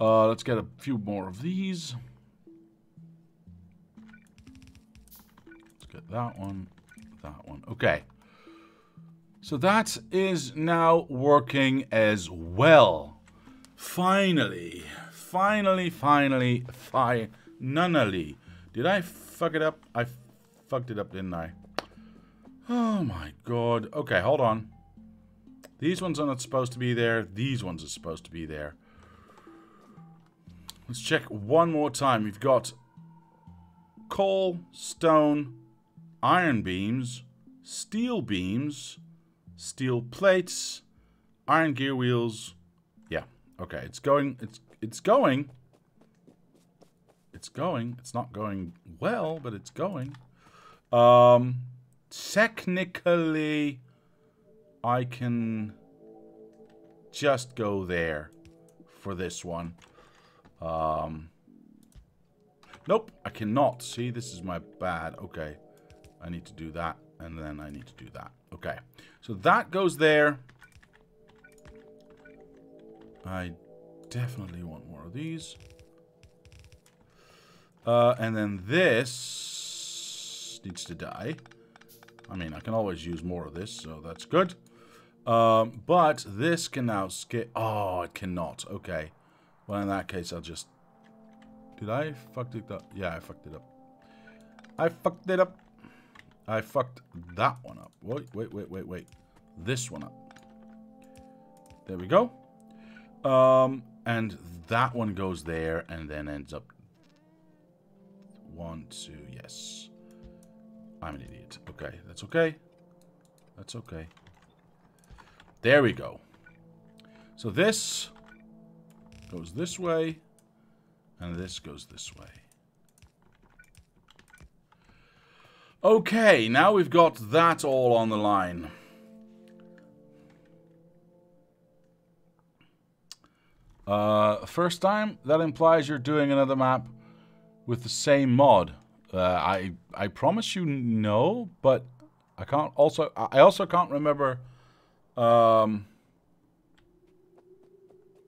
[SPEAKER 1] Uh, let's get a few more of these. Let's get that one, that one. Okay. So that is now working as well. Finally, finally, finally, finally. Did I fuck it up? I fucked it up, didn't I? Oh my god. Okay, hold on. These ones are not supposed to be there. These ones are supposed to be there. Let's check one more time. We've got coal, stone, iron beams, steel beams, steel plates, iron gear wheels. Yeah, okay. It's going. It's it's going. It's going. It's not going well, but it's going. Um, technically, I can just go there for this one. Um, nope, I cannot. See, this is my bad. Okay, I need to do that, and then I need to do that. Okay, so that goes there. I definitely want more of these. Uh, and then this needs to die. I mean, I can always use more of this, so that's good. Um, but this can now skip. Oh, it cannot. Okay. Well, in that case, I'll just... Did I fuck it up? Yeah, I fucked it up. I fucked it up. I fucked that one up. Wait, wait, wait, wait, wait. This one up. There we go. Um, and that one goes there and then ends up one, two, yes. I'm an idiot. Okay, that's okay. That's okay. There we go. So this goes this way, and this goes this way. Okay, now we've got that all on the line. Uh, first time, that implies you're doing another map with the same mod. Uh, I I promise you no, but I can't also I also can't remember um,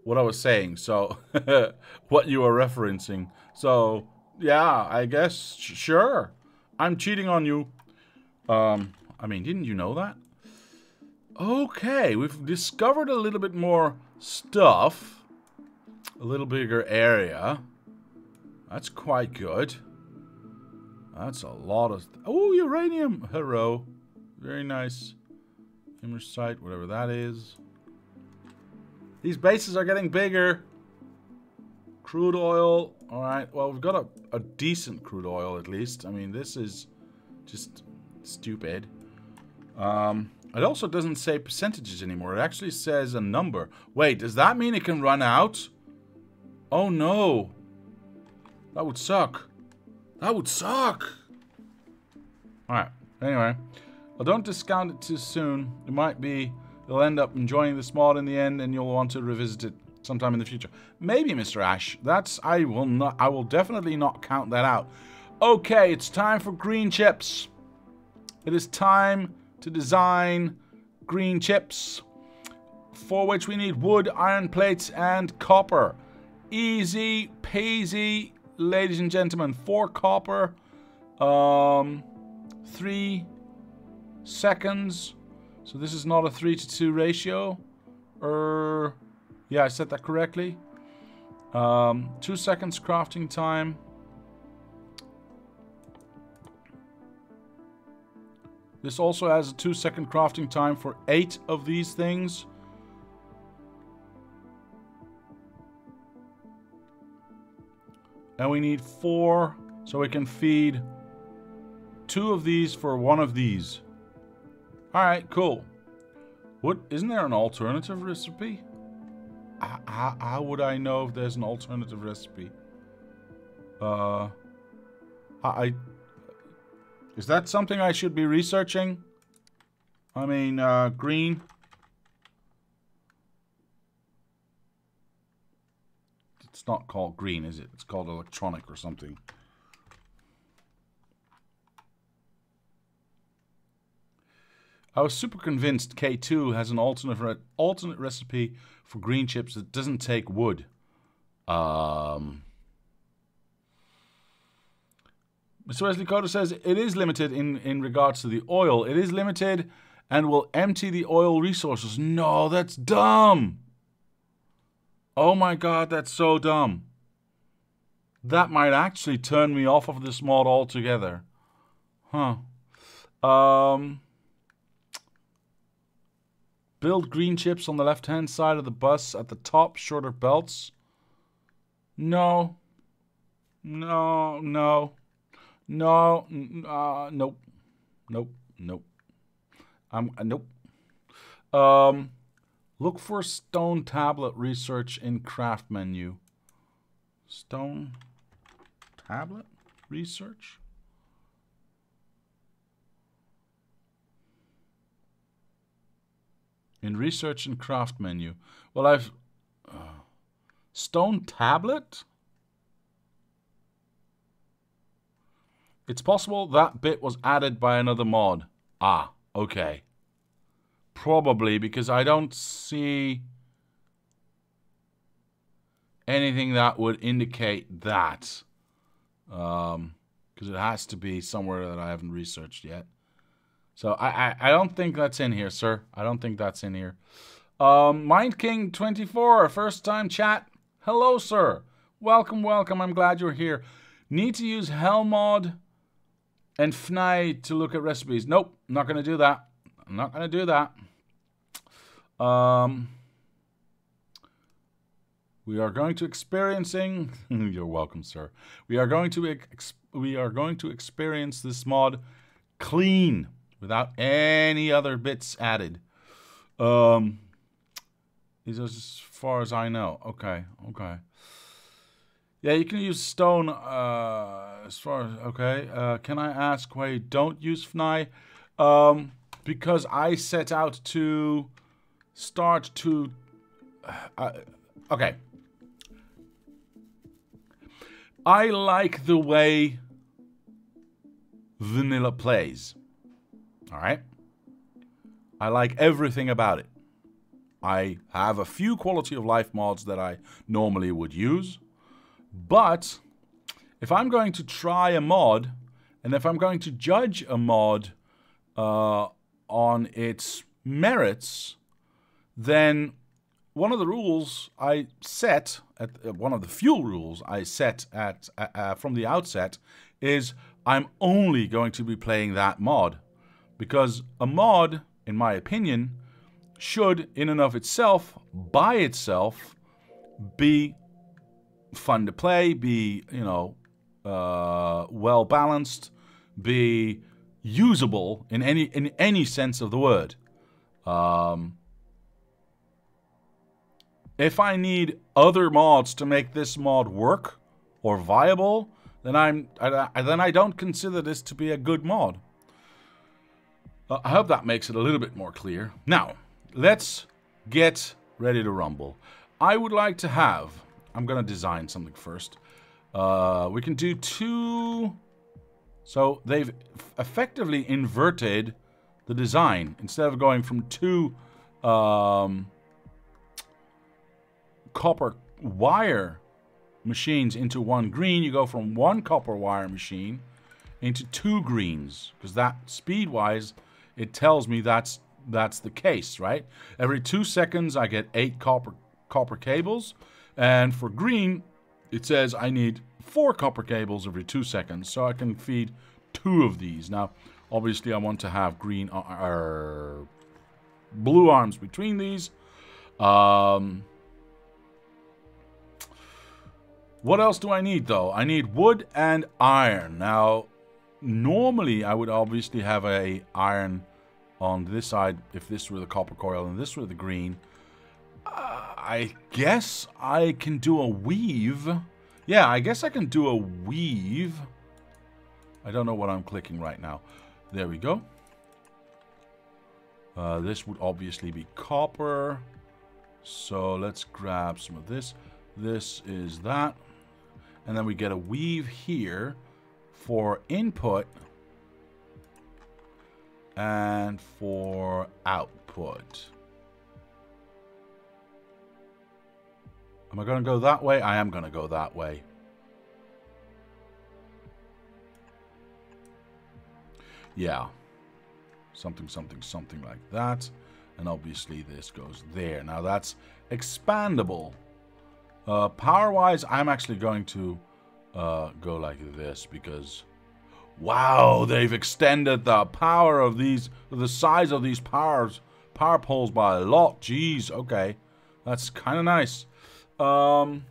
[SPEAKER 1] what I was saying. So what you were referencing. So yeah, I guess sure. I'm cheating on you. Um, I mean, didn't you know that? Okay, we've discovered a little bit more stuff a little bigger area. That's quite good. That's a lot of... Oh, uranium! Hello. Very nice. Imersite, whatever that is. These bases are getting bigger. Crude oil. Alright, well, we've got a, a decent crude oil, at least. I mean, this is just stupid. Um, it also doesn't say percentages anymore. It actually says a number. Wait, does that mean it can run out? Oh no. That would suck. That would suck. Alright, anyway. Well, don't discount it too soon. It might be you'll end up enjoying this mod in the end and you'll want to revisit it sometime in the future. Maybe, Mr. Ash. That's I will not I will definitely not count that out. Okay, it's time for green chips. It is time to design green chips for which we need wood, iron plates, and copper. Easy peasy, ladies and gentlemen. Four copper, um, three seconds. So this is not a three to two ratio. Er, yeah, I said that correctly. Um, two seconds crafting time. This also has a two second crafting time for eight of these things. And we need four so we can feed two of these for one of these. Alright, cool. What, isn't there an alternative recipe? How, how would I know if there's an alternative recipe? Uh, I, is that something I should be researching? I mean, uh, green. It's not called green, is it? It's called electronic or something. I was super convinced K2 has an alternate re alternate recipe for green chips that doesn't take wood. Um, Mr. Wesley Coda says it is limited in, in regards to the oil. It is limited and will empty the oil resources. No, that's dumb. Oh my god, that's so dumb. That might actually turn me off of this mod altogether. Huh. Um, build green chips on the left-hand side of the bus at the top, shorter belts. No. No, no. No, uh, nope. Nope, nope. I'm, uh, nope. Um, Look for stone tablet research in craft menu. Stone tablet research? In research and craft menu. Well, I've... Uh, stone tablet? It's possible that bit was added by another mod. Ah, okay. Probably because I don't see anything that would indicate that. Because um, it has to be somewhere that I haven't researched yet. So I, I, I, don't think that's in here, sir. I don't think that's in here. Um, Mind King 24, first time chat. Hello, sir. Welcome, welcome. I'm glad you're here. Need to use Helmod and FNEI to look at recipes. Nope, not going to do that. I'm not going to do that. Um, We are going to experiencing. you're welcome, sir. We are going to ex- we are going to experience this mod clean without any other bits added. Um, are as far as I know. Okay, okay. Yeah, you can use stone uh, as far as okay. Uh, can I ask why you don't use FNEI? Um, because I set out to start to. Uh, okay. I like the way vanilla plays. All right. I like everything about it. I have a few quality of life mods that I normally would use. But if I'm going to try a mod, and if I'm going to judge a mod uh, on its merits, then one of the rules I set, at, uh, one of the few rules I set at uh, uh, from the outset is I'm only going to be playing that mod. Because a mod, in my opinion, should, in and of itself, by itself, be fun to play, be, you know, uh, well balanced, be usable in any in any sense of the word. Um, if I need other mods to make this mod work or viable, then I'm I, then I don't consider this to be a good mod. Uh, I hope that makes it a little bit more clear. Now, let's get ready to rumble. I would like to have I'm going to design something first. Uh, we can do two... So they've effectively inverted the design. Instead of going from two um, copper wire machines into one green, you go from one copper wire machine into two greens. Because that, speed-wise, it tells me that's that's the case, right? Every two seconds, I get eight copper copper cables. And for green, it says I need four copper cables every two seconds, so I can feed two of these. Now, obviously, I want to have green or uh, blue arms between these. Um, what else do I need, though? I need wood and iron. Now, normally, I would obviously have a iron on this side if this were the copper coil and this were the green. I guess I can do a weave. Yeah, I guess I can do a weave. I don't know what I'm clicking right now. There we go. Uh, this would obviously be copper. So let's grab some of this. This is that. And then we get a weave here for input and for output. Am I going to go that way? I am going to go that way. Yeah. Something, something, something like that. And obviously this goes there. Now that's expandable. Uh, Power-wise, I'm actually going to uh, go like this because... Wow, they've extended the power of these, the size of these powers, power poles by a lot. Jeez, okay. That's kind of nice. Um,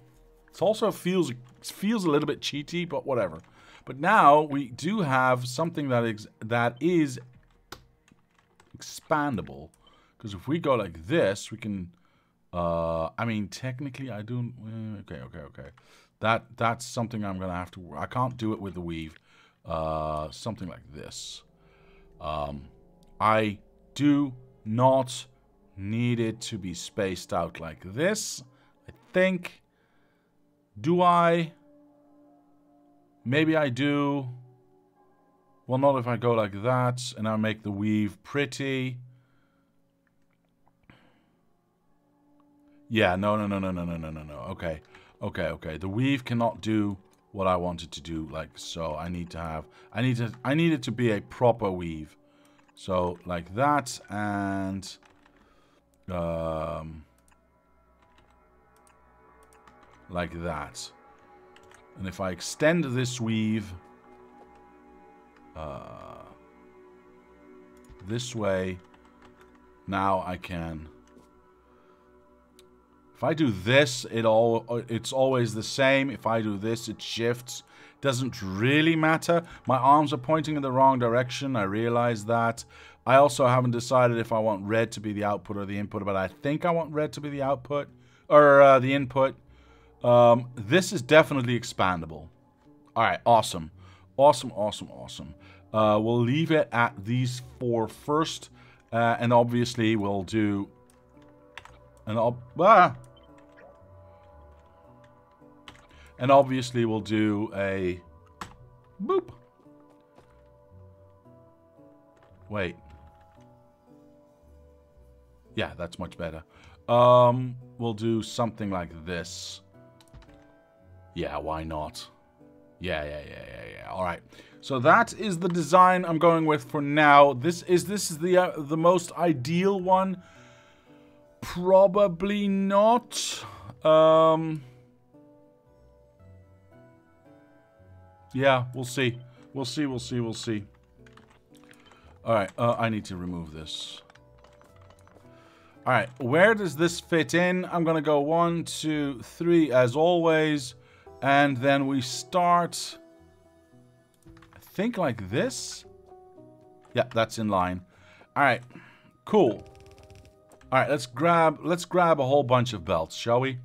[SPEAKER 1] it also feels feels a little bit cheaty, but whatever. But now we do have something that is that is expandable. Because if we go like this, we can. Uh, I mean, technically, I do. Eh, okay, okay, okay. That that's something I'm gonna have to. I can't do it with the weave. Uh, something like this. Um, I do not need it to be spaced out like this I think. Do I? Maybe I do. Well, not if I go like that and I make the weave pretty. Yeah, no, no, no, no, no, no, no, no, no. Okay, okay, okay. The weave cannot do what I wanted to do like so. I need to have, I need to, I need it to be a proper weave. So like that and, um, like that. And if I extend this weave uh, this way, now I can If I do this, it all it's always the same. If I do this, it shifts. Doesn't really matter. My arms are pointing in the wrong direction. I realize that. I also haven't decided if I want red to be the output or the input, but I think I want red to be the output or uh, the input. Um, this is definitely expandable. All right, awesome. Awesome, awesome, awesome. Uh, we'll leave it at these four first. Uh, and obviously we'll do an ob ah! And obviously we'll do a boop. Wait. Yeah, that's much better. Um, we'll do something like this. Yeah, why not? Yeah, yeah, yeah, yeah, yeah. All right. So that is the design I'm going with for now. This is this is the uh, the most ideal one. Probably not. Um. Yeah, we'll see. We'll see. We'll see. We'll see. All right. Uh, I need to remove this. All right. Where does this fit in? I'm gonna go one, two, three, as always. And then we start, I think like this. Yeah, that's in line. All right, cool. All right, let's grab let's grab a whole bunch of belts, shall we?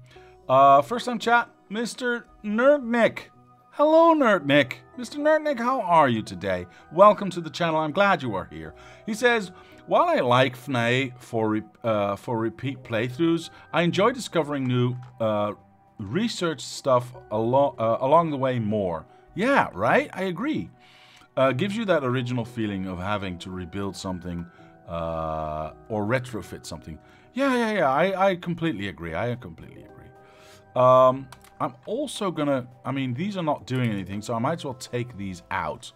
[SPEAKER 1] Uh, first time chat, Mr. Nerdnick. Hello, Nerdnick. Mr. Nerdnick, how are you today? Welcome to the channel. I'm glad you are here. He says, while I like FNEI for uh, for repeat playthroughs, I enjoy discovering new uh, research stuff along uh, along the way more. Yeah, right. I agree. Uh, gives you that original feeling of having to rebuild something uh, or retrofit something. Yeah, yeah, yeah. I, I completely agree. I completely agree. Um, I'm also gonna. I mean, these are not doing anything, so I might as well take these out.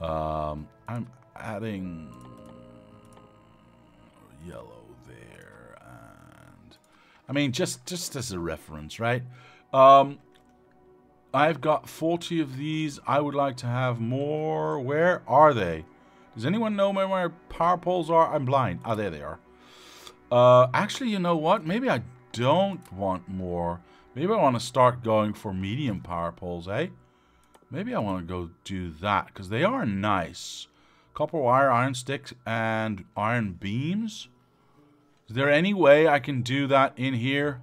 [SPEAKER 1] Um, I'm adding yellow there, and I mean, just, just as a reference, right? Um, I've got 40 of these. I would like to have more. Where are they? Does anyone know where my power poles are? I'm blind. Ah, oh, there they are. Uh, actually, you know what? Maybe I don't want more. Maybe I want to start going for medium power poles, eh? Maybe I want to go do that, because they are nice. Copper wire, iron sticks, and iron beams. Is there any way I can do that in here?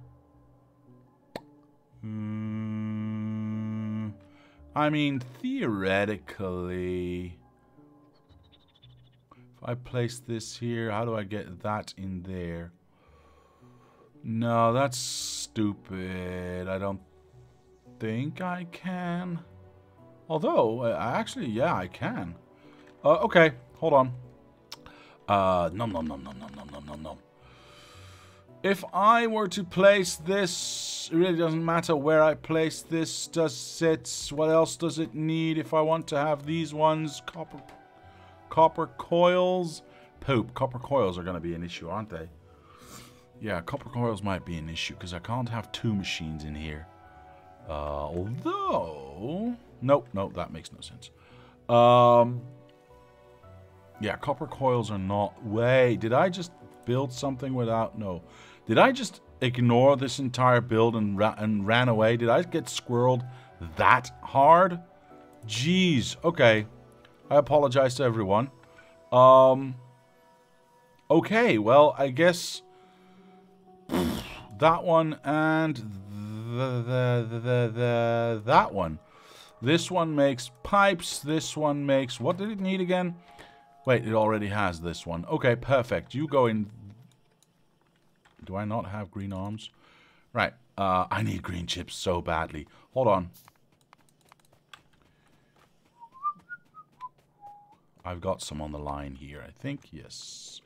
[SPEAKER 1] Hmm. I mean, theoretically... If I place this here, how do I get that in there? No, that's stupid. I don't think I can. Although, uh, actually, yeah, I can. Uh, okay, hold on. Uh, nom nom nom nom nom nom nom nom nom. If I were to place this, it really doesn't matter where I place this. Does it, what else does it need if I want to have these ones? Copper, copper coils. Poop, copper coils are going to be an issue, aren't they? Yeah, copper coils might be an issue because I can't have two machines in here. Uh, although, nope, nope, that makes no sense. Um, yeah, copper coils are not. Wait, did I just build something without? No. Did I just ignore this entire build and, ra and ran away? Did I get squirreled that hard? Jeez. Okay. I apologize to everyone. Um. Okay, well, I guess that one and the, the, the, the, that one. This one makes pipes. This one makes... What did it need again? Wait, it already has this one. Okay, perfect. You go in do I not have green arms? Right. Uh, I need green chips so badly. Hold on. I've got some on the line here, I think. Yes.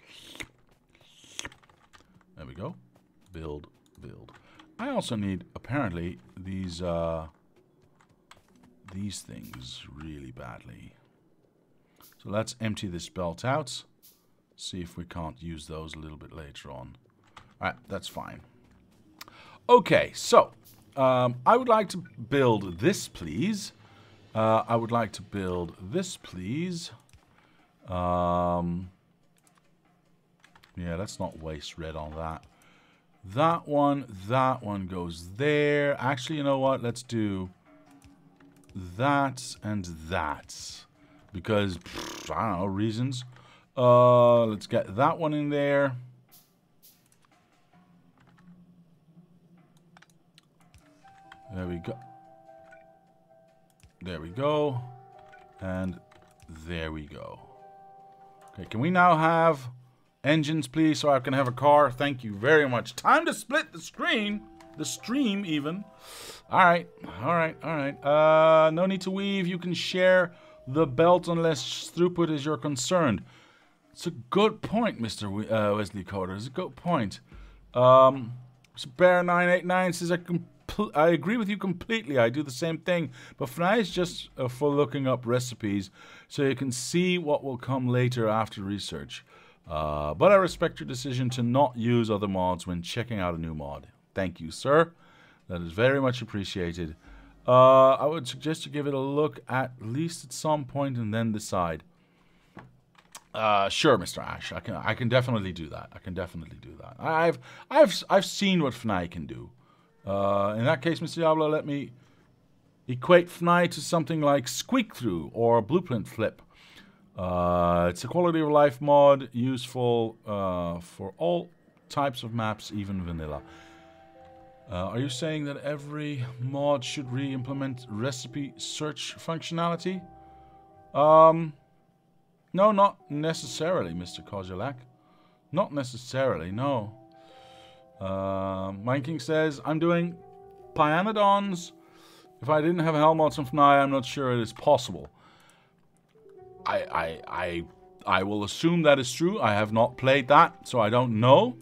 [SPEAKER 1] There we go. Build, build. I also need, apparently, these, uh, these things really badly. So let's empty this belt out. See if we can't use those a little bit later on. Alright, that's fine. Okay, so um, I would like to build this, please. Uh, I would like to build this, please. Um, yeah, let's not waste red on that. That one, that one goes there. Actually, you know what? Let's do that and that. Because, pff, I don't know, reasons. Uh, let's get that one in there. There we go. There we go. And there we go. Okay, can we now have engines, please, so I can have a car? Thank you very much. Time to split the screen. The stream, even. All right, all right, all right. Uh, no need to weave. You can share the belt unless throughput is your concern. It's a good point, Mr. We uh, Wesley Coder. It's a good point. Um, so Bear989 says, I, I agree with you completely. I do the same thing. But FNEI is just uh, for looking up recipes so you can see what will come later after research. Uh, but I respect your decision to not use other mods when checking out a new mod. Thank you, sir. That is very much appreciated. Uh, I would suggest you give it a look at least at some point and then decide. Uh, sure, Mr. Ash. I can I can definitely do that. I can definitely do that. I've I've I've seen what FNEI can do. Uh, in that case, Mr. Diablo, let me equate FNEI to something like Squeak Through or Blueprint Flip. Uh, it's a quality of life mod useful uh, for all types of maps, even vanilla. Uh, are you saying that every mod should re-implement recipe search functionality? Um, no, not necessarily, Mr. Kozulak. Not necessarily, no. Uh, Mind King says, I'm doing Pyanodons. If I didn't have Helmods and FNEI, I'm not sure it is possible. I, I, I, I will assume that is true. I have not played that, so I don't know.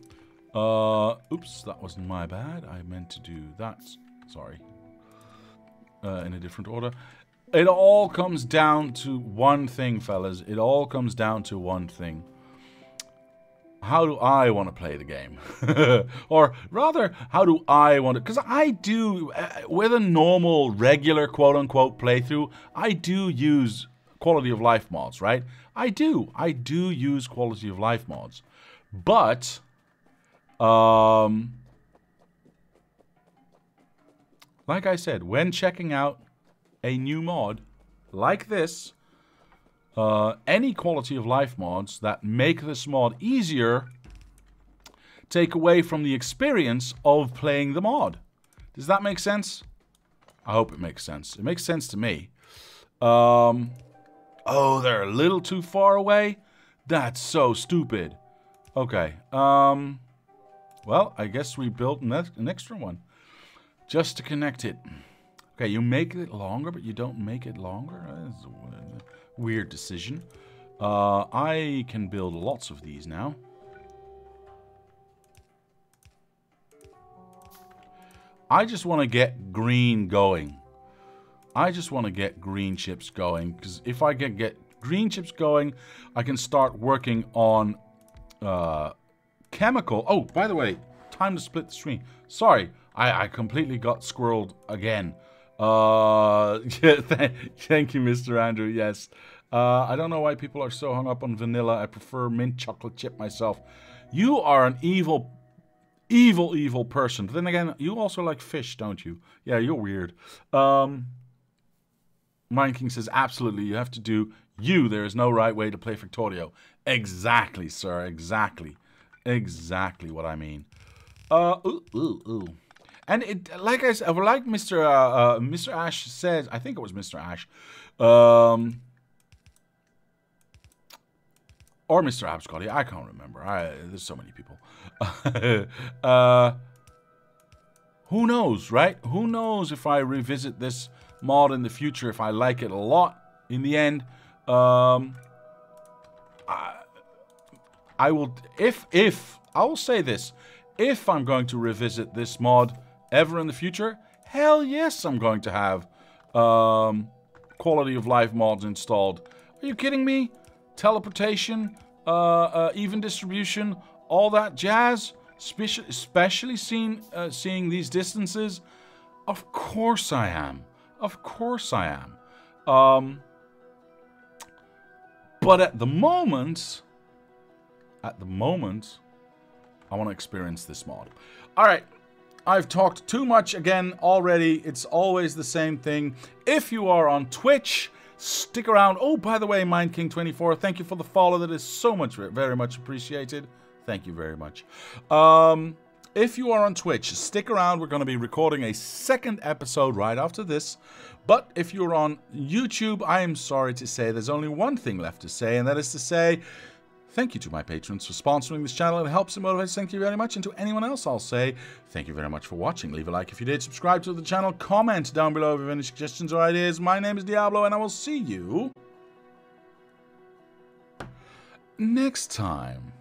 [SPEAKER 1] Uh, oops, that wasn't my bad. I meant to do that. Sorry. Uh, in a different order. It all comes down to one thing, fellas. It all comes down to one thing. How do I want to play the game? or rather, how do I want to... Because I do, uh, with a normal, regular, quote-unquote playthrough, I do use quality of life mods, right? I do. I do use quality of life mods. But um, like I said, when checking out a new mod like this, uh, any quality of life mods that make this mod easier take away from the experience of playing the mod. Does that make sense? I hope it makes sense. It makes sense to me. Um, oh, they're a little too far away? That's so stupid. Okay. Um, well, I guess we built an extra one. Just to connect it. Okay, you make it longer, but you don't make it longer? That's a weird decision. Uh, I can build lots of these now. I just want to get green going. I just want to get green chips going. Because if I can get green chips going, I can start working on uh, chemical. Oh, by the way, time to split the screen. Sorry, I, I completely got squirreled again. Uh, yeah, th thank you, Mr. Andrew. Yes. Uh, I don't know why people are so hung up on vanilla. I prefer mint chocolate chip myself. You are an evil, evil, evil person. But then again, you also like fish, don't you? Yeah, you're weird. Um, Mind King says, absolutely, you have to do you. There is no right way to play Factorio. Exactly, sir. Exactly exactly what I mean. Uh, ooh, ooh, ooh. And it, like I said, like Mr. Uh, uh, Mr. Ash says, I think it was Mr. Ash, um, or Mr. Abscotty, I can't remember. I, there's so many people. uh, who knows, right? Who knows if I revisit this mod in the future, if I like it a lot in the end. Um, I, I will, if, if, I will say this, if I'm going to revisit this mod ever in the future, hell yes, I'm going to have um, quality of life mods installed. Are you kidding me? Teleportation, uh, uh, even distribution, all that jazz, especially, seeing, uh, seeing these distances. Of course I am. Of course I am. Um, but at the moment, at the moment, I want to experience this mod. All right. I've talked too much again already. It's always the same thing. If you are on Twitch, stick around. Oh, by the way, Mind King 24 thank you for the follow. That is so much, very much appreciated. Thank you very much. Um, if you are on Twitch, stick around. We're going to be recording a second episode right after this. But if you're on YouTube, I am sorry to say there's only one thing left to say, and that is to say Thank you to my patrons for sponsoring this channel. It helps and motivates. Thank you very much. And to anyone else, I'll say thank you very much for watching. Leave a like if you did. Subscribe to the channel. Comment down below if you have any suggestions or ideas. My name is Diablo, and I will see you next time.